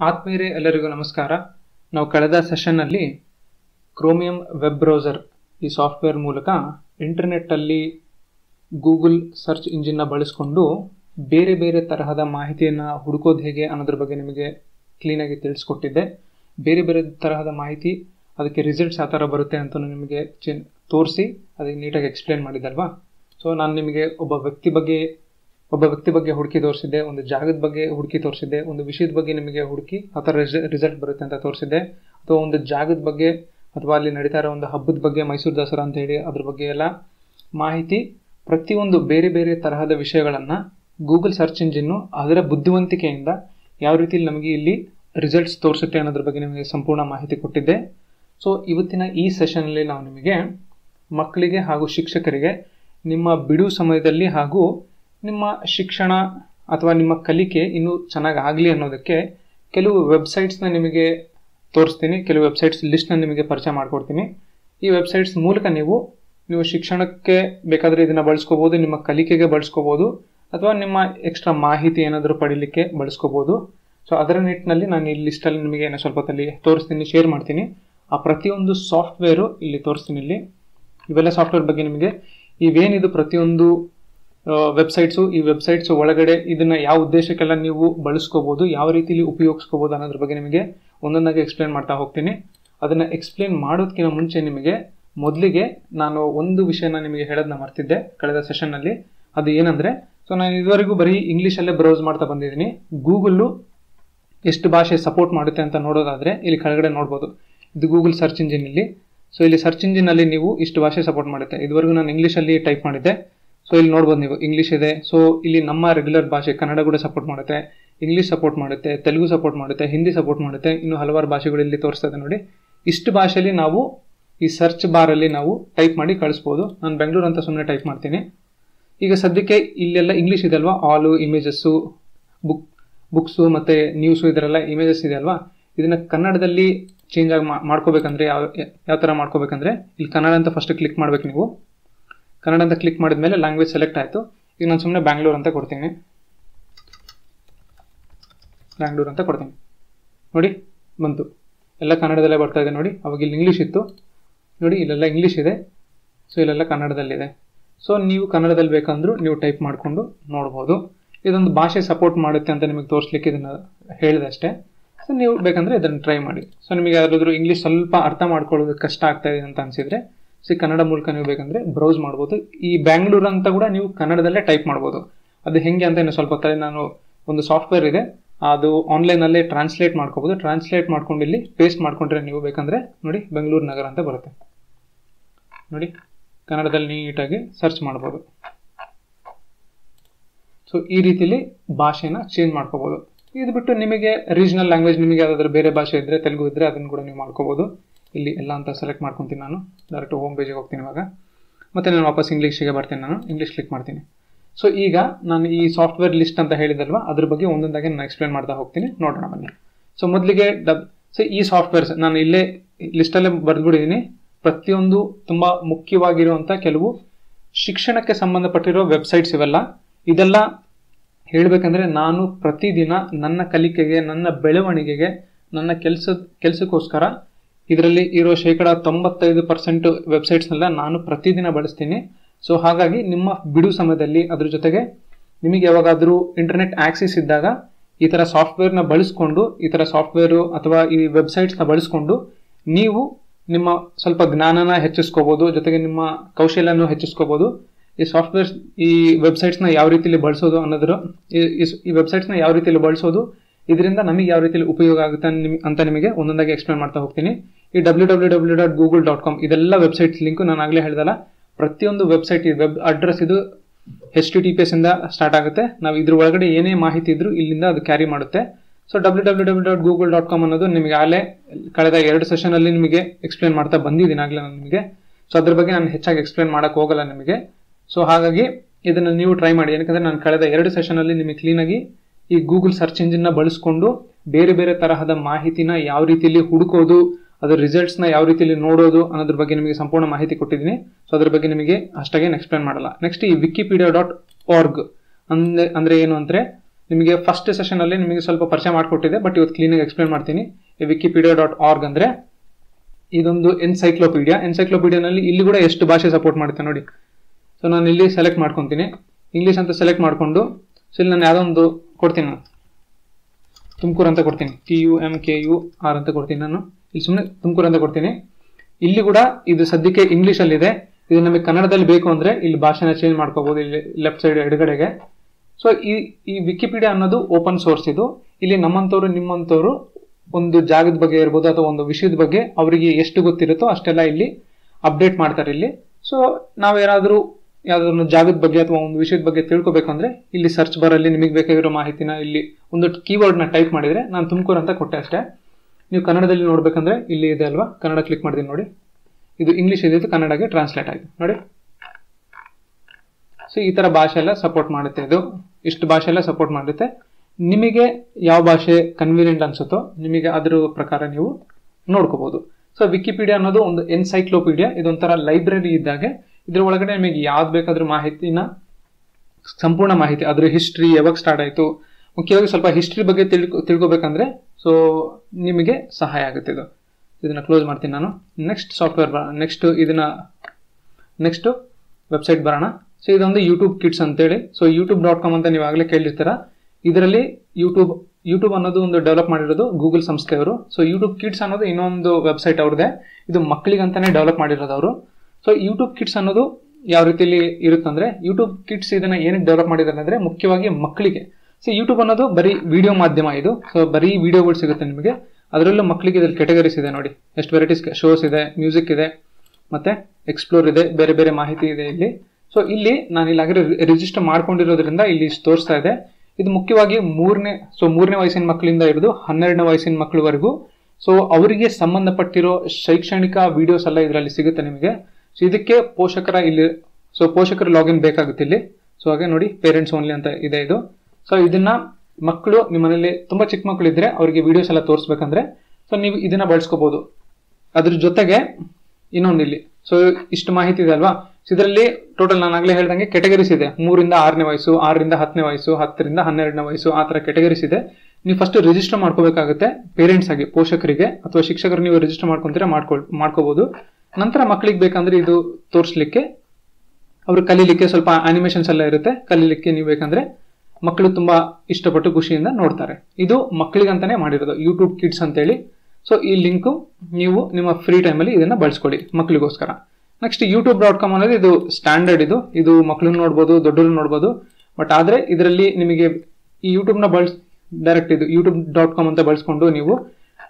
ಆತ್ಮೀಯರೇ, ಎಲ್ಲರಿಗೂ ನಮಸ್ಕಾರ. ನಾವು ಕಳೆದ ಸೆಷನ್ನಲ್ಲಿ ಕ್ರೋಮಿಯಂ ವೆಬ್ ಬ್ರೌಸರ್ ಈ ಸಾಫ್ಟ್ವೇರ್ ಮೂಲಕ ಇಂಟರ್ನೆಟ್ಟಲ್ಲಿ ಗೂಗಲ್ ಸರ್ಚ್ ಇಂಜಿನ್ನ ಬಳಸಿಕೊಂಡು ಬೇರೆ ಬೇರೆ ತರಹದ ಮಾಹಿತಿಯನ್ನು ಹುಡುಕೋದು ಹೇಗೆ ಅನ್ನೋದ್ರ ಬಗ್ಗೆ ನಿಮಗೆ ಕ್ಲೀನಾಗಿ ತಿಳಿಸ್ಕೊಟ್ಟಿದ್ದೆ. ಬೇರೆ ಬೇರೆ ತರಹದ ಮಾಹಿತಿ, ಅದಕ್ಕೆ ರಿಸಲ್ಟ್ಸ್ ಯಾವ ಥರ ಬರುತ್ತೆ ಅಂತ ನಿಮಗೆ ಚಿನ್ ತೋರಿಸಿ, ಅದಕ್ಕೆ ನೀಟಾಗಿ ಎಕ್ಸ್ಪ್ಲೇನ್ ಮಾಡಿದ್ದಲ್ವಾ? ಸೊ ನಾನು ನಿಮಗೆ ಒಬ್ಬ ವ್ಯಕ್ತಿ ಬಗ್ಗೆ ಒಬ್ಬ ವ್ಯಕ್ತಿ ಬಗ್ಗೆ ಹುಡುಕಿ ತೋರಿಸಿದ್ದೆ, ಒಂದು ಜಾಗದ ಬಗ್ಗೆ ಹುಡುಕಿ ತೋರಿಸಿದ್ದೆ, ಒಂದು ವಿಷಯದ ಬಗ್ಗೆ ನಿಮಗೆ ಹುಡುಕಿ ಆ ಥರ ರಿಸಲ್ಟ್ ಬರುತ್ತೆ ಅಂತ ತೋರಿಸಿದ್ದೆ. ಅಥವಾ ಒಂದು ಜಾಗದ ಬಗ್ಗೆ ಅಥವಾ ಅಲ್ಲಿ ನಡೀತಾ ಇರೋ ಒಂದು ಹಬ್ಬದ ಬಗ್ಗೆ, ಮೈಸೂರು ದಸರಾ ಅಂತ ಹೇಳಿ ಅದ್ರ ಬಗ್ಗೆ ಎಲ್ಲ ಮಾಹಿತಿ, ಪ್ರತಿಯೊಂದು ಬೇರೆ ಬೇರೆ ತರಹದ ವಿಷಯಗಳನ್ನು ಗೂಗಲ್ ಸರ್ಚ್ ಇಂಜಿನ್ನು ಅದರ ಬುದ್ಧಿವಂತಿಕೆಯಿಂದ ಯಾವ ರೀತಿ ನಮಗೆ ಇಲ್ಲಿ ರಿಸಲ್ಟ್ಸ್ ತೋರಿಸುತ್ತೆ ಅನ್ನೋದ್ರ ಬಗ್ಗೆ ನಿಮಗೆ ಸಂಪೂರ್ಣ ಮಾಹಿತಿ ಕೊಟ್ಟಿದ್ದೆ. ಸೊ ಇವತ್ತಿನ ಈ ಸೆಷನಲ್ಲಿ ನಾವು ನಿಮಗೆ ಮಕ್ಕಳಿಗೆ ಹಾಗೂ ಶಿಕ್ಷಕರಿಗೆ ನಿಮ್ಮ ಬಿಡು ಸಮಯದಲ್ಲಿ ಹಾಗೂ ನಿಮ್ಮ ಶಿಕ್ಷಣ ಅಥವಾ ನಿಮ್ಮ ಕಲಿಕೆ ಇನ್ನೂ ಚೆನ್ನಾಗಿ ಆಗಲಿ ಅನ್ನೋದಕ್ಕೆ ಕೆಲವು ವೆಬ್ಸೈಟ್ಸ್ನ ನಿಮಗೆ ತೋರಿಸ್ತೀನಿ, ಕೆಲವು ವೆಬ್ಸೈಟ್ಸ್ ಲಿಸ್ಟ್ನ ನಿಮಗೆ ಪರಿಚಯ ಮಾಡಿಕೊಡ್ತೀನಿ. ಈ ವೆಬ್ಸೈಟ್ಸ್ ಮೂಲಕ ನೀವು ನೀವು ಶಿಕ್ಷಣಕ್ಕೆ ಬೇಕಾದರೆ ಇದನ್ನು ಬಳಸ್ಕೋಬೋದು, ನಿಮ್ಮ ಕಲಿಕೆಗೆ ಬಳಸ್ಕೋಬೋದು, ಅಥವಾ ನಿಮ್ಮ ಎಕ್ಸ್ಟ್ರಾ ಮಾಹಿತಿ ಏನಾದರೂ ಪಡೀಲಿಕ್ಕೆ ಬಳಸ್ಕೋಬೋದು. ಸೊ ಅದರ ನಿಟ್ಟಿನಲ್ಲಿ ನಾನು ಈ ಲಿಸ್ಟಲ್ಲಿ ನಿಮಗೆ ಏನೋ ಸ್ವಲ್ಪ ಹೊತ್ತಲ್ಲಿ ತೋರಿಸ್ತೀನಿ ಶೇರ್ ಮಾಡ್ತೀನಿ. ಆ ಪ್ರತಿಯೊಂದು ಸಾಫ್ಟ್ವೇರು ಇಲ್ಲಿ ತೋರಿಸ್ತೀನಿ ಇಲ್ಲಿ. ಇವೆಲ್ಲ ಸಾಫ್ಟ್ವೇರ್ ಬಗ್ಗೆ ನಿಮಗೆ, ಇವೇನಿದು ಪ್ರತಿಯೊಂದು ವೆಬ್ಸೈಟ್ಸು ಈ ವೆಬ್ಸೈಟ್ಸ್ ಒಳಗಡೆ ಇದನ್ನ ಯಾವ ಉದ್ದೇಶಕ್ಕೆಲ್ಲ ನೀವು ಬಳಸ್ಕೋಬೋದು, ಯಾವ ರೀತಿಲಿ ಉಪಯೋಗಿಸ್ಕೋಬೋದು ಅನ್ನೋದ್ರ ಬಗ್ಗೆ ನಿಮಗೆ ಒಂದೊಂದಾಗಿ ಎಕ್ಸ್ಪ್ಲೇನ್ ಮಾಡ್ತಾ ಹೋಗ್ತೀನಿ. ಅದನ್ನು ಎಕ್ಸ್ಪ್ಲೇನ್ ಮಾಡೋದಕ್ಕಿಂತ ಮುಂಚೆ ನಿಮಗೆ ಮೊದಲಿಗೆ ನಾನು ಒಂದು ವಿಷಯನ ನಿಮಗೆ ಹೇಳೋದನ್ನ ಮರ್ತಿದ್ದೆ ಕಳೆದ ಸೆಷನ್ನಲ್ಲಿ ಅದು ಏನಂದರೆ ಸೊ ನಾನು ಇದುವರೆಗೂ ಬರೀ ಇಂಗ್ಲೀಷಲ್ಲೇ ಬ್ರೌಸ್ ಮಾಡ್ತಾ ಬಂದಿದ್ದೀನಿ. ಗೂಗಲ್ಲು ಎಷ್ಟು ಭಾಷೆ ಸಪೋರ್ಟ್ ಮಾಡುತ್ತೆ ಅಂತ ನೋಡೋದಾದರೆ ಇಲ್ಲಿ ಕೆಳಗಡೆ ನೋಡ್ಬೋದು. ಇದು ಗೂಗಲ್ ಸರ್ಚ್ ಇಂಜಿನ್ ಇಲ್ಲಿ. ಸೊ ಇಲ್ಲಿ ಸರ್ಚ್ ಇಂಜಿನಲ್ಲಿ ನೀವು ಇಷ್ಟು ಭಾಷೆ ಸಪೋರ್ಟ್ ಮಾಡುತ್ತೆ. ಇದುವರೆಗೂ ನಾನು ಇಂಗ್ಲೀಷಲ್ಲಿ ಟೈಪ್ ಮಾಡಿದ್ದೆ. ಸೊ ಇಲ್ಲಿ ನೋಡ್ಬೋದು ನೀವು ಇಂಗ್ಲೀಷ್ ಇದೆ. ಸೊ ಇಲ್ಲಿ ನಮ್ಮ ರೆಗ್ಯುಲರ್ ಭಾಷೆ ಕನ್ನಡ ಕೂಡ ಸಪೋರ್ಟ್ ಮಾಡುತ್ತೆ. ಇಂಗ್ಲೀಷ್ ಸಪೋರ್ಟ್ ಮಾಡುತ್ತೆ, ತೆಲುಗು ಸಪೋರ್ಟ್ ಮಾಡುತ್ತೆ ಹಿಂದಿ ಸಪೋರ್ಟ್ ಮಾಡುತ್ತೆ. ಇನ್ನು ಹಲವಾರು ಭಾಷೆಗಳು ಇಲ್ಲಿ ತೋರಿಸ್ತದೆ ನೋಡಿ. ಇಷ್ಟು ಭಾಷೆಯಲ್ಲಿ ನಾವು ಈ ಸರ್ಚ್ ಬಾರಲ್ಲಿ ನಾವು ಟೈಪ್ ಮಾಡಿ ಕಳಿಸ್ಬೋದು. ನಾನು ಬೆಂಗಳೂರು ಅಂತ ಸುಮ್ಮನೆ ಟೈಪ್ ಮಾಡ್ತೀನಿ. ಈಗ ಸದ್ಯಕ್ಕೆ ಇಲ್ಲೆಲ್ಲ ಇಂಗ್ಲೀಷ್ ಇದೆ ಅಲ್ವಾ? ಆಲು ಇಮೇಜಸ್ಸು ಬುಕ್ ಬುಕ್ಸು ಮತ್ತು ನ್ಯೂಸು ಇದರೆಲ್ಲ ಇಮೇಜಸ್ ಇದೆ ಅಲ್ವಾ? ಇದನ್ನು ಕನ್ನಡದಲ್ಲಿ ಚೇಂಜ್ ಆಗಿ ಮಾಡ್ಕೋಬೇಕಂದ್ರೆ ಯಾವ ಯಾವ ಥರ ಮಾಡ್ಕೋಬೇಕಂದ್ರೆ ಇಲ್ಲಿ ಕನ್ನಡ ಅಂತ ಫಸ್ಟ್ ಕ್ಲಿಕ್ ಮಾಡ್ಬೇಕು ನೀವು. ಕನ್ನಡ ಅಂತ ಕ್ಲಿಕ್ ಮಾಡಿದ ಮೇಲೆ ಲ್ಯಾಂಗ್ವೇಜ್ ಸೆಲೆಕ್ಟ್ ಆಯಿತು. ಈಗ ನಾನು ಸುಮ್ಮನೆ ಬ್ಯಾಂಗ್ಳೂರ್ ಅಂತ ಕೊಡ್ತೀನಿ. ಬ್ಯಾಂಗ್ಳೂರ್ ಅಂತ ಕೊಡ್ತೀನಿ. ನೋಡಿ, ಬಂತು. ಎಲ್ಲ ಕನ್ನಡದಲ್ಲೇ ಬರ್ತಾ ಇದೆ ನೋಡಿ. ಅವಾಗ ಇಲ್ಲಿ ಇಂಗ್ಲೀಷ್ ಇತ್ತು. ನೋಡಿ, ಇಲ್ಲೆಲ್ಲ ಇಂಗ್ಲೀಷ್ ಇದೆ. ಸೊ ಇಲ್ಲೆಲ್ಲ ಕನ್ನಡದಲ್ಲಿದೆ. ಸೊ ನೀವು ಕನ್ನಡದಲ್ಲಿ ಬೇಕಂದ್ರೂ ನೀವು ಟೈಪ್ ಮಾಡಿಕೊಂಡು ನೋಡ್ಬೋದು. ಇದೊಂದು ಭಾಷೆ ಸಪೋರ್ಟ್ ಮಾಡುತ್ತೆ ಅಂತ ನಿಮಗೆ ತೋರಿಸ್ಲಿಕ್ಕೆ ಇದನ್ನು ಹೇಳಿದೆ ಅಷ್ಟೇ. ಸೊ ನೀವು ಬೇಕಂದರೆ ಇದನ್ನು ಟ್ರೈ ಮಾಡಿ. ಸೊ ನಿಮಗೆ ಯಾರಾದರೂ ಇಂಗ್ಲೀಷ್ ಸ್ವಲ್ಪ ಅರ್ಥ ಮಾಡ್ಕೊಳ್ಳೋದು ಕಷ್ಟ ಆಗ್ತಾ ಇದೆ ಅಂತ ಅನಿಸಿದರೆ ಸೊ ಕನ್ನಡ ಮೂಲಕ ನೀವು ಬೇಕಂದ್ರೆ ಬ್ರೌಸ್ ಮಾಡ್ಬೋದು. ಈ ಬ್ಯಾಂಗ್ಳೂರ್ ಅಂತ ಕೂಡ ನೀವು ಕನ್ನಡದಲ್ಲೇ ಟೈಪ್ ಮಾಡ್ಬೋದು. ಅದು ಹೆಂಗೆ ಅಂತ ಸ್ವಲ್ಪ ತಲೆ ನಾನು ಒಂದು ಸಾಫ್ಟ್ವೇರ್ ಇದೆ. ಅದು ಆನ್ಲೈನಲ್ಲೇ ಟ್ರಾನ್ಸ್ಲೇಟ್ ಮಾಡ್ಕೋಬೋದು. ಟ್ರಾನ್ಸ್ಲೇಟ್ ಮಾಡ್ಕೊಂಡು ಇಲ್ಲಿ ಪೇಸ್ಟ್ ಮಾಡ್ಕೊಂಡ್ರೆ ನೀವು ಬೇಕಂದ್ರೆ ನೋಡಿ ಬೆಂಗಳೂರು ನಗರ ಅಂತ ಬರುತ್ತೆ. ನೋಡಿ, ಕನ್ನಡದಲ್ಲಿ ನೀಟಾಗಿ ಸರ್ಚ್ ಮಾಡ್ಬೋದು. ಸೊ ಈ ರೀತಿಲಿ ಭಾಷೆನ ಚೇಂಜ್ ಮಾಡ್ಕೋಬೋದು. ಇದು ಬಿಟ್ಟು ನಿಮಗೆ ರೀಜನಲ್ ಲ್ಯಾಂಗ್ವೇಜ್ ನಿಮಗೆ ಯಾವುದಾದ್ರೂ ಬೇರೆ ಭಾಷೆ ಇದ್ದರೆ ತೆಲುಗು ಇದ್ದರೆ ಅದನ್ನು ಕೂಡ ನೀವು ಮಾಡ್ಕೋಬೋದು. ಇಲ್ಲಿ ಎಲ್ಲ ಅಂತ ಸೆಲೆಕ್ಟ್ ಮಾಡ್ಕೊತೀನಿ ನಾನು. ಡೈರೆಕ್ಟ್ ಹೋಮ್ ಪೇಜಿಗೆ ಹೋಗ್ತೀನಿ ಇವಾಗ. ಮತ್ತು ನಾನು ವಾಪಸ್ ಇಂಗ್ಲೀಷಿಗೆ ಬರ್ತೀನಿ ನಾನು. ಇಂಗ್ಲೀಷ್ ಕ್ಲಿಕ್ ಮಾಡ್ತೀನಿ. ಸೊ ಈಗ ನಾನು ಈ ಸಾಫ್ಟ್ವೇರ್ ಲಿಸ್ಟ್ ಅಂತ ಹೇಳಿದಲ್ವ, ಅದ್ರ ಬಗ್ಗೆ ಒಂದೊಂದಾಗಿ ನಾನು ಎಕ್ಸ್ಪ್ಲೇನ್ ಮಾಡ್ತಾ ಹೋಗ್ತೀನಿ. ನೋಡೋಣ ಬನ್ನಿ. ಸೊ ಮೊದಲಿಗೆ ಡಬ್ ಸೊ ಈ ಸಾಫ್ಟ್ವೇರ್ಸ್ ನಾನು ಇಲ್ಲೇ ಲಿಸ್ಟಲ್ಲೇ ಬರೆದ್ಬಿಟ್ಟಿದ್ದೀನಿ ಪ್ರತಿಯೊಂದು ತುಂಬ ಮುಖ್ಯವಾಗಿರುವಂಥ ಕೆಲವು ಶಿಕ್ಷಣಕ್ಕೆ ಸಂಬಂಧಪಟ್ಟಿರೋ ವೆಬ್ಸೈಟ್ಸ್ ಇವೆಲ್ಲ. ಇದೆಲ್ಲ ಹೇಳಬೇಕಂದ್ರೆ ನಾನು ಪ್ರತಿದಿನ ನನ್ನ ಕಲಿಕೆಗೆ, ನನ್ನ ಬೆಳವಣಿಗೆಗೆ, ನನ್ನ ಕೆಲಸ ಕೆಲಸಕ್ಕೋಸ್ಕರ ಇದರಲ್ಲಿ ಇರೋ ಶೇಕಡ ತೊಂಬತ್ತೈದು ಪರ್ಸೆಂಟ್ ವೆಬ್ಸೈಟ್ಸ್ನೆಲ್ಲ ನಾನು ಪ್ರತಿದಿನ ಬಳಸ್ತೀನಿ. ಸೊ ಹಾಗಾಗಿ ನಿಮ್ಮ ಬಿಡು ಸಮಯದಲ್ಲಿ ಅದ್ರ ಜೊತೆಗೆ ನಿಮಗೆ ಯಾವಾಗಾದರೂ ಇಂಟರ್ನೆಟ್ ಆಕ್ಸೆಸ್ ಇದ್ದಾಗ ಈ ಥರ ಸಾಫ್ಟ್ವೇರ್ನ ಬಳಸ್ಕೊಂಡು, ಈ ಥರ ಸಾಫ್ಟ್ವೇರು ಅಥವಾ ಈ ವೆಬ್ಸೈಟ್ಸ್ನ ಬಳಸ್ಕೊಂಡು ನೀವು ನಿಮ್ಮ ಸ್ವಲ್ಪ ಜ್ಞಾನನ ಹೆಚ್ಚಿಸ್ಕೋಬೋದು, ಜೊತೆಗೆ ನಿಮ್ಮ ಕೌಶಲ್ಯನೂ ಹೆಚ್ಚಿಸ್ಕೋಬೋದು. ಈ ಸಾಫ್ಟ್ವೇರ್ಸ್ ಈ ವೆಬ್ಸೈಟ್ಸ್ನ ಯಾವ ರೀತಿಯಲ್ಲಿ ಬಳಸೋದು ಅನ್ನೋದ್ರ, ಈ ವೆಬ್ಸೈಟ್ಸ್ನ ಯಾವ ರೀತಿಯಲ್ಲಿ ಬಳಸೋದು ಇದರಿಂದ ನಮಗೆ ಯಾವ ರೀತಿಯಲ್ಲಿ ಉಪಯೋಗ ಆಗುತ್ತೆ ಅಂತ ನಿಮಗೆ ಒಂದೊಂದಾಗಿ ಎಕ್ಸ್ಪ್ಲೇನ್ ಮಾಡ್ತಾ ಹೋಗ್ತೀನಿ. ಈ W W dot Google dot com ಇದೆಲ್ಲ ವೆಬ್ಸೈಟ್ಸ್ ಲಿಂಕ್ ನಾನು ಆಗಲೇ ಹೇಳಿದಲ್ಲ, ಪ್ರತಿಯೊಂದು ವೆಬ್ಸೈಟ್ ವೆಬ್ ಅಡ್ರೆಸ್ ಇದು H T T P S ಇಂದ ಸ್ಟಾರ್ಟ್ ಆಗುತ್ತೆ. ನಾವು ಇದ್ರ ಒಳಗಡೆ ಏನೇ ಮಾಹಿತಿ ಇದ್ರೂ ಇಲ್ಲಿಂದ ಅದು ಕ್ಯಾರಿ ಮಾಡುತ್ತೆ. So W W W dot Google dot com ಅನ್ನೋದು ನಿಮಗೆ ಆಗಲೇ ಕಳೆದ ಎರಡು ಸೆಷನಲ್ಲಿ ನಿಮಗೆ ಎಕ್ಸ್ಪ್ಲೇನ್ ಮಾಡ್ತಾ ಬಂದಿದ್ದೀನಿ ಆಗಲೇ ನಾನು ನಿಮಗೆ. ಸೊ ಅದ್ರ ಬಗ್ಗೆ ನಾನು ಹೆಚ್ಚಾಗಿ ಎಕ್ಸ್ಪ್ಲೇನ್ ಮಾಡೋಕ್ಕೆ ಹೋಗಲ್ಲ ನಿಮಗೆ. ಸೊ ಹಾಗಾಗಿ ಇದನ್ನು ನೀವು ಟ್ರೈ ಮಾಡಿ. ಏನಕಂದ್ರೆ ನಾನು ಕಳೆದ ಎರಡು ಸೆಷನಲ್ಲಿ ನಿಮಗೆ ಕ್ಲೀನಾಗಿ ಈ ಗೂಗಲ್ ಸರ್ಚ್ ಇಂಜಿನ್ನ ಬಳಸ್ಕೊಂಡು ಬೇರೆ ಬೇರೆ ತರಹದ ಮಾಹಿತಿನ ಯಾವ ರೀತಿಯಲ್ಲಿ ಹುಡುಕೋದು, ಅದರ ರಿಸಲ್ಟ್ಸ್ನ ಯಾವ ರೀತಿಯಲ್ಲಿ ನೋಡೋದು ಅನ್ನೋದ್ರ ಬಗ್ಗೆ ನಿಮಗೆ ಸಂಪೂರ್ಣ ಮಾಹಿತಿ ಕೊಟ್ಟಿದ್ದೀನಿ. ಸೊ ಅದ್ರ ಬಗ್ಗೆ ನಿಮಗೆ ಅಷ್ಟಾಗೇನು ಎಕ್ಸ್ಪ್ಲೇನ್ ಮಾಡಲ್ಲ. ನೆಕ್ಸ್ಟ್ ಈ ವಿಕಿಪೀಡಿಯಾ ಡಾಟ್ ಆರ್ಗ್ ಅಂದ್ರೆ, ಅಂದರೆ ಏನು ಅಂದರೆ ನಿಮಗೆ ಫಸ್ಟ್ ಸೆಷನಲ್ಲಿ ನಿಮಗೆ ಸ್ವಲ್ಪ ಪರಿಚಯ ಮಾಡಿಕೊಟ್ಟಿದೆ ಬಟ್ ಇವತ್ತು ಕ್ಲೀನಾಗಿ ಎಕ್ಸ್ಪ್ಲೇನ್ ಮಾಡ್ತೀನಿ. ಈ ವಿಕಿಪೀಡಿಯಾ ಡಾಟ್ ಆರ್ಗ್ ಅಂದರೆ ಇದೊಂದು ಎನ್ಸೈಕ್ಲೋಪೀಡಿಯಾ ಎನ್ಸೈಕ್ಲೋಪೀಡಿಯಾನಲ್ಲಿ ಇಲ್ಲಿ ಕೂಡ ಎಷ್ಟು ಭಾಷೆ ಸಪೋರ್ಟ್ ಮಾಡುತ್ತೆ ನೋಡಿ. ಸೊ ನಾನು ಇಲ್ಲಿ ಸೆಲೆಕ್ಟ್ ಮಾಡ್ಕೊತೀನಿ. ಇಂಗ್ಲೀಷ್ ಅಂತ ಸೆಲೆಕ್ಟ್ ಮಾಡಿಕೊಂಡು ಸೊ ಇಲ್ಲಿ ನಾನು ಯಾವುದೋ ಒಂದು ಕೊಡ್ತೀನಿ ನಾನು. ತುಮಕೂರು ಅಂತ ಕೊಡ್ತೀನಿ. T U M K U R ಅಂತ ಕೊಡ್ತೀನಿ ನಾನು. ಇಲ್ಲಿ ಸುಮ್ಮನೆ ತುಮಕೂರು ಅಂತ ಕೊಡ್ತೀನಿ. ಇಲ್ಲಿ ಕೂಡ ಇದು ಸದ್ಯಕ್ಕೆ ಇಂಗ್ಲೀಷಲ್ಲಿದೆ ಇದು ನಮಗೆ ಕನ್ನಡದಲ್ಲಿ ಬೇಕು ಅಂದರೆ ಇಲ್ಲಿ ಭಾಷೆನ ಚೇಂಜ್ ಮಾಡ್ಕೋಬಹುದು ಇಲ್ಲಿ ಲೆಫ್ಟ್ ಸೈಡ್ ಎಡಗಡೆಗೆ. ಸೊ ಈ ಈ ವಿಕಿಪೀಡಿಯಾ ಅನ್ನೋದು ಓಪನ್ ಸೋರ್ಸ್ ಇದು. ಇಲ್ಲಿ ನಮ್ಮಂಥವ್ರು, ನಿಮ್ಮಂಥವ್ರು ಒಂದು ಜಾಗದ ಬಗ್ಗೆ ಇರ್ಬೋದು ಅಥವಾ ಒಂದು ವಿಷಯದ ಬಗ್ಗೆ ಅವರಿಗೆ ಎಷ್ಟು ಗೊತ್ತಿರುತ್ತೋ ಅಷ್ಟೆಲ್ಲ ಇಲ್ಲಿ ಅಪ್ಡೇಟ್ ಮಾಡ್ತಾರೆ ಇಲ್ಲಿ. ಸೊ ನಾವೇನಾದರೂ ಯಾವ್ದಾದ್ರು ಜಾಗದ ಬಗ್ಗೆ ಅಥವಾ ಒಂದು ವಿಷಯದ ಬಗ್ಗೆ ತಿಳ್ಕೊಬೇಕಂದ್ರೆ ಇಲ್ಲಿ ಸರ್ಚ್ ಬರಲ್ಲಿ ನಿಮಗೆ ಬೇಕಾಗಿರೋ ಮಾಹಿತಿನ ಇಲ್ಲಿ ಒಂದು ಕೀವರ್ಡ್ನ ಟೈಪ್ ಮಾಡಿದರೆ ನಾನು ತುಮಕೂರು ಅಂತ ಕೊಟ್ಟೆ ಅಷ್ಟೇ. ನೀವು ಕನ್ನಡದಲ್ಲಿ ನೋಡ್ಬೇಕಂದ್ರೆ ಇಲ್ಲಿ ಇದೆ ಅಲ್ವಾ? ಕನ್ನಡ ಕ್ಲಿಕ್ ಮಾಡಿದೀನಿ ನೋಡಿ. ಇದು ಇಂಗ್ಲೀಷ್ ಇದ್ದಿದ್ದು ಕನ್ನಡಗೆ ಟ್ರಾನ್ಸ್ಲೇಟ್ ಆಗಿದೆ ನೋಡಿ. ಸೊ ಈ ಥರ ಭಾಷೆ ಎಲ್ಲ ಸಪೋರ್ಟ್ ಮಾಡುತ್ತೆ ಇದು. ಇಷ್ಟು ಭಾಷೆ ಎಲ್ಲ ಸಪೋರ್ಟ್ ಮಾಡುತ್ತೆ. ನಿಮಗೆ ಯಾವ ಭಾಷೆ ಕನ್ವೀನಿಯಂಟ್ ಅನ್ಸುತ್ತೋ ನಿಮಗೆ ಅದ್ರ ಪ್ರಕಾರ ನೀವು ನೋಡ್ಕೋಬಹುದು ಸೊ ವಿಕಿಪೀಡಿಯಾ ಅನ್ನೋದು ಒಂದು ಎನ್ಸೈಕ್ಲೋಪೀಡಿಯಾ ಇದೊಂಥರ ಲೈಬ್ರರಿ ಇದ್ದಾಗೆ ಇದ್ರ ಒಳಗಡೆ ನಿಮಗೆ ಯಾವ್ದು ಬೇಕಾದ್ರೂ ಮಾಹಿತಿನ, ಸಂಪೂರ್ಣ ಮಾಹಿತಿ, ಅದ್ರ ಹಿಸ್ಟ್ರಿ ಯಾವಾಗ ಸ್ಟಾರ್ಟ್ ಆಯಿತು, ಮುಖ್ಯವಾಗಿ ಸ್ವಲ್ಪ ಹಿಸ್ಟ್ರಿ ಬಗ್ಗೆ ತಿಳ್ಕೊ, ತಿಳ್ಕೊಬೇಕಂದ್ರೆ ಸೊ ನಿಮಗೆ ಸಹಾಯ ಆಗುತ್ತೆ ಇದು. ಇದನ್ನು ಕ್ಲೋಸ್ ಮಾಡ್ತೀನಿ ನಾನು. ನೆಕ್ಸ್ಟ್ ಸಾಫ್ಟ್ವೇರ್ ಬರೋಣ ನೆಕ್ಸ್ಟ್ ಇದನ್ನ ನೆಕ್ಸ್ಟ್ ವೆಬ್ಸೈಟ್ ಬರೋಣ. ಸೊ ಇದೊಂದು ಯೂಟ್ಯೂಬ್ ಕಿಟ್ಸ್ ಅಂತೇಳಿ. ಸೊ ಯೂಟ್ಯೂಬ್ ಡಾಟ್ ಕಾಮ್ ಅಂತ ನೀವು ಆಗಲೇ ಕೇಳಿರ್ತೀರ. ಇದರಲ್ಲಿ ಯೂಟ್ಯೂಬ್ ಯೂಟ್ಯೂಬ್ ಅನ್ನೋದು ಒಂದು ಡೆವಲಪ್ ಮಾಡಿರೋದು ಗೂಗಲ್ ಸಂಸ್ಥೆಯವರು. ಸೊ ಯೂಟ್ಯೂಬ್ ಕಿಟ್ಸ್ ಅನ್ನೋದು ಇನ್ನೊಂದು ವೆಬ್ಸೈಟ್ ಅವ್ರದ್ದೇ. ಇದು ಮಕ್ಕಳಿಗಂತಾನೆ ಡೆವಲಪ್ ಮಾಡಿರೋದು ಅವರು. ಸೊ ಯೂಟ್ಯೂಬ್ ಕಿಟ್ಸ್ ಅನ್ನೋದು ಯಾವ ರೀತಿಯಲ್ಲಿ ಇರುತ್ತಂದ್ರೆ ಯೂಟ್ಯೂಬ್ ಕಿಟ್ಸ್ ಇದನ್ನ ಏನಕ್ಕೆ ಡೆವಲಪ್ ಮಾಡಿದ್ದಾರೆ ಅಂದ್ರೆ ಮುಖ್ಯವಾಗಿ ಮಕ್ಕಳಿಗೆ. ಸೊ ಯೂಟ್ಯೂಬ್ ಅನ್ನೋದು ಬರೀ ವಿಡಿಯೋ ಮಾಧ್ಯಮ ಇದು. ಸೊ ಬರೀ ವಿಡಿಯೋಗಳು ಸಿಗುತ್ತೆ ನಿಮಗೆ. ಅದರಲ್ಲೂ ಮಕ್ಕಳಿಗೆ ಇದ್ರಲ್ಲಿ ಕೆಟಗರೀಸ್ ಇದೆ ನೋಡಿ. ಎಷ್ಟು ವೆರೈಟೀಸ್ ಶೋಸ್ ಇದೆ ಮ್ಯೂಸಿಕ್ ಇದೆ, ಮತ್ತೆ ಎಕ್ಸ್ಪ್ಲೋರ್ ಇದೆ, ಬೇರೆ ಬೇರೆ ಮಾಹಿತಿ ಇದೆ ಇಲ್ಲಿ. ಸೊ ಇಲ್ಲಿ ನಾನು ಇಲ್ಲಿ ಆಗಲೇ ರಿಜಿಸ್ಟರ್ ಮಾಡ್ಕೊಂಡಿರೋದ್ರಿಂದ ಇಲ್ಲಿ ತೋರಿಸ್ತಾ ಇದೆ. ಇದು ಮುಖ್ಯವಾಗಿ ಮೂರನೇ ಸೊ ಮೂರನೇ ವಯಸ್ಸಿನ ಮಕ್ಕಳಿಂದ ಹಿಡಿದು ಹನ್ನೆರಡನೇ ವಯಸ್ಸಿನ ಮಕ್ಕಳವರೆಗೂ ಸೊ ಅವರಿಗೆ ಸಂಬಂಧಪಟ್ಟಿರೋ ಶೈಕ್ಷಣಿಕ ವಿಡಿಯೋಸ್ ಎಲ್ಲ ಇದರಲ್ಲಿ ಸಿಗುತ್ತೆ ನಿಮಗೆ. ಸೊ ಇದಕ್ಕೆ ಪೋಷಕರ ಇಲ್ಲಿ ಸೊ ಪೋಷಕರ ಲಾಗಿನ್ ಬೇಕಾಗುತ್ತೆ ಇಲ್ಲಿ. ಸೊ ಹಾಗೆ ನೋಡಿ ಪೇರೆಂಟ್ಸ್ ಓನ್ಲಿ ಅಂತ ಇದೆ ಇದು. ಸೊ ಇದನ್ನ ಮಕ್ಕಳು ನಿಮ್ಮ ಮನೇಲಿ ತುಂಬಾ ಚಿಕ್ಕ ಮಕ್ಕಳು ಇದ್ರೆ ಅವರಿಗೆ ವಿಡಿಯೋಸ್ ಎಲ್ಲ ತೋರಿಸ್ಬೇಕಂದ್ರೆ ಸೊ ನೀವು ಇದನ್ನ ಬಳಸ್ಕೋಬಹುದು ಅದ್ರ ಜೊತೆಗೆ, ಇನ್ನೊಂದು ಇಲ್ಲಿ. ಸೊ ಇಷ್ಟು ಮಾಹಿತಿ ಇದೆ ಅಲ್ವಾ? ಇದರಲ್ಲಿ ಟೋಟಲ್ ನಾನು ಆಗ್ಲೇ ಹೇಳ್ದಂಗೆ ಕೆಟಗರೀಸ್ ಇದೆ. ಮೂರಿಂದ ಆರನೇ ವಯಸ್ಸು, ಆರರಿಂದ ಹತ್ತನೇ ವಯಸ್ಸು, ಹತ್ತರಿಂದ ಹನ್ನೆರಡನೇ ವಯಸ್ಸು, ಆ ತರ ಕೆಟಗರೀಸ್ ಇದೆ. ನೀವು ಫಸ್ಟ್ ರಿಜಿಸ್ಟರ್ ಮಾಡ್ಕೋಬೇಕಾಗುತ್ತೆ ಪೇರೆಂಟ್ಸ್ ಆಗಿ, ಪೋಷಕರಿಗೆ, ಅಥವಾ ಶಿಕ್ಷಕರು ನೀವು ರಿಜಿಸ್ಟರ್ ಮಾಡ್ಕೊಂತೀರಾ ಮಾಡ್ಕೊ ಮಾಡ್ಕೋಬಹುದು ನಂತರ ಮಕ್ಕಳಿಗೆ ಬೇಕಂದ್ರೆ ಇದು ತೋರಿಸ್ಲಿಕ್ಕೆ, ಅವರು ಕಲೀಲಿಕ್ಕೆ ಸ್ವಲ್ಪ ಅನಿಮೇಷನ್ಸ್ ಎಲ್ಲ ಇರುತ್ತೆ. ಕಲೀಲಿಕ್ಕೆ ನೀವು ಬೇಕಂದ್ರೆ ಮಕ್ಕಳು ತುಂಬಾ ಇಷ್ಟಪಟ್ಟು ಖುಷಿಯಿಂದ ನೋಡ್ತಾರೆ. ಇದು ಮಕ್ಕಳಿಗಂತಾನೆ ಮಾಡಿರೋದು. ಯೂಟ್ಯೂಬ್ ಕಿಡ್ಸ್ ಅಂತೇಳಿ. ಸೊ ಈ ಲಿಂಕು ನೀವು ನಿಮ್ಮ ಫ್ರೀ ಟೈಮಲ್ಲಿ ಇದನ್ನ ಬಳಸ್ಕೊಳ್ಳಿ ಮಕ್ಕಳಿಗೋಸ್ಕರ ನೆಕ್ಸ್ಟ್ ಯೂಟ್ಯೂಬ್ ಡಾಟ್ ಕಾಮ್ ಅನ್ನೋದು ಇದು ಸ್ಟ್ಯಾಂಡರ್ಡ್ ಇದು. ಇದು ಮಕ್ಕಳನ್ನ ನೋಡ್ಬೋದು ದೊಡ್ಡರು ನೋಡ್ಬೋದು. ಬಟ್ ಆದರೆ, ಇದರಲ್ಲಿ ನಿಮಗೆ ಈ ಯೂಟ್ಯೂಬ್ನ ಬಳಸ್ ಡೈರೆಕ್ಟ್ ಇದು ಯೂಟ್ಯೂಬ್ ಡಾಟ್ ಕಾಮ್ ಅಂತ ಬಳಸ್ಕೊಂಡು ನೀವು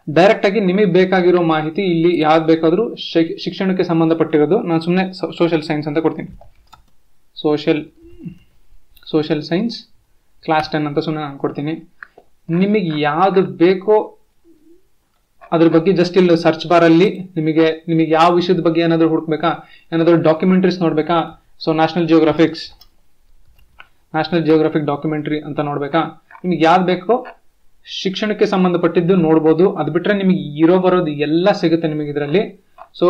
ಡೈರೆಕ್ಟ್ ಆಗಿ ನಿಮಗೆ ಬೇಕಾಗಿರೋ ಮಾಹಿತಿ ಇಲ್ಲಿ ಯಾವ್ದು ಬೇಕಾದರೂ ಶಿಕ್ಷಣಕ್ಕೆ ಸಂಬಂಧಪಟ್ಟಿರೋದು. ನಾನು ಸುಮ್ಮನೆ ಸೋಷಿಯಲ್ ಸೈನ್ಸ್ ಅಂತ ಕೊಡ್ತೀನಿ. Social social science class ten ಅಂತ ಸುಮ್ಮನೆ ನಾನು ಕೊಡ್ತೀನಿ. ನಿಮಗೆ ಯಾವುದು ಬೇಕೋ ಅದ್ರ ಬಗ್ಗೆ ಜಸ್ಟ್ ಇಲ್ಲಿ ಸರ್ಚ್ ಬಾರಲ್ಲಿ ನಿಮಗೆ ನಿಮಗೆ ಯಾವ ವಿಷಯದ ಬಗ್ಗೆ ಏನಾದರೂ ಹುಡುಕ್ಬೇಕಾ? ಏನಾದರೂ documentaries ನೋಡ್ಬೇಕಾ? So National Geographics National Geographic documentary ಅಂತ ನೋಡ್ಬೇಕಾ? ನಿಮಗೆ ಯಾವ್ದು ಬೇಕೋ ಶಿಕ್ಷಣಕ್ಕೆ ಸಂಬಂಧಪಟ್ಟಿದ್ದು ನೋಡ್ಬೋದು. ಅದು ಬಿಟ್ಟರೆ ನಿಮಗೆ ಇರೋ ಬರೋದು ಎಲ್ಲ ಸಿಗುತ್ತೆ ನಿಮಗೆ ಇದರಲ್ಲಿ. ಸೊ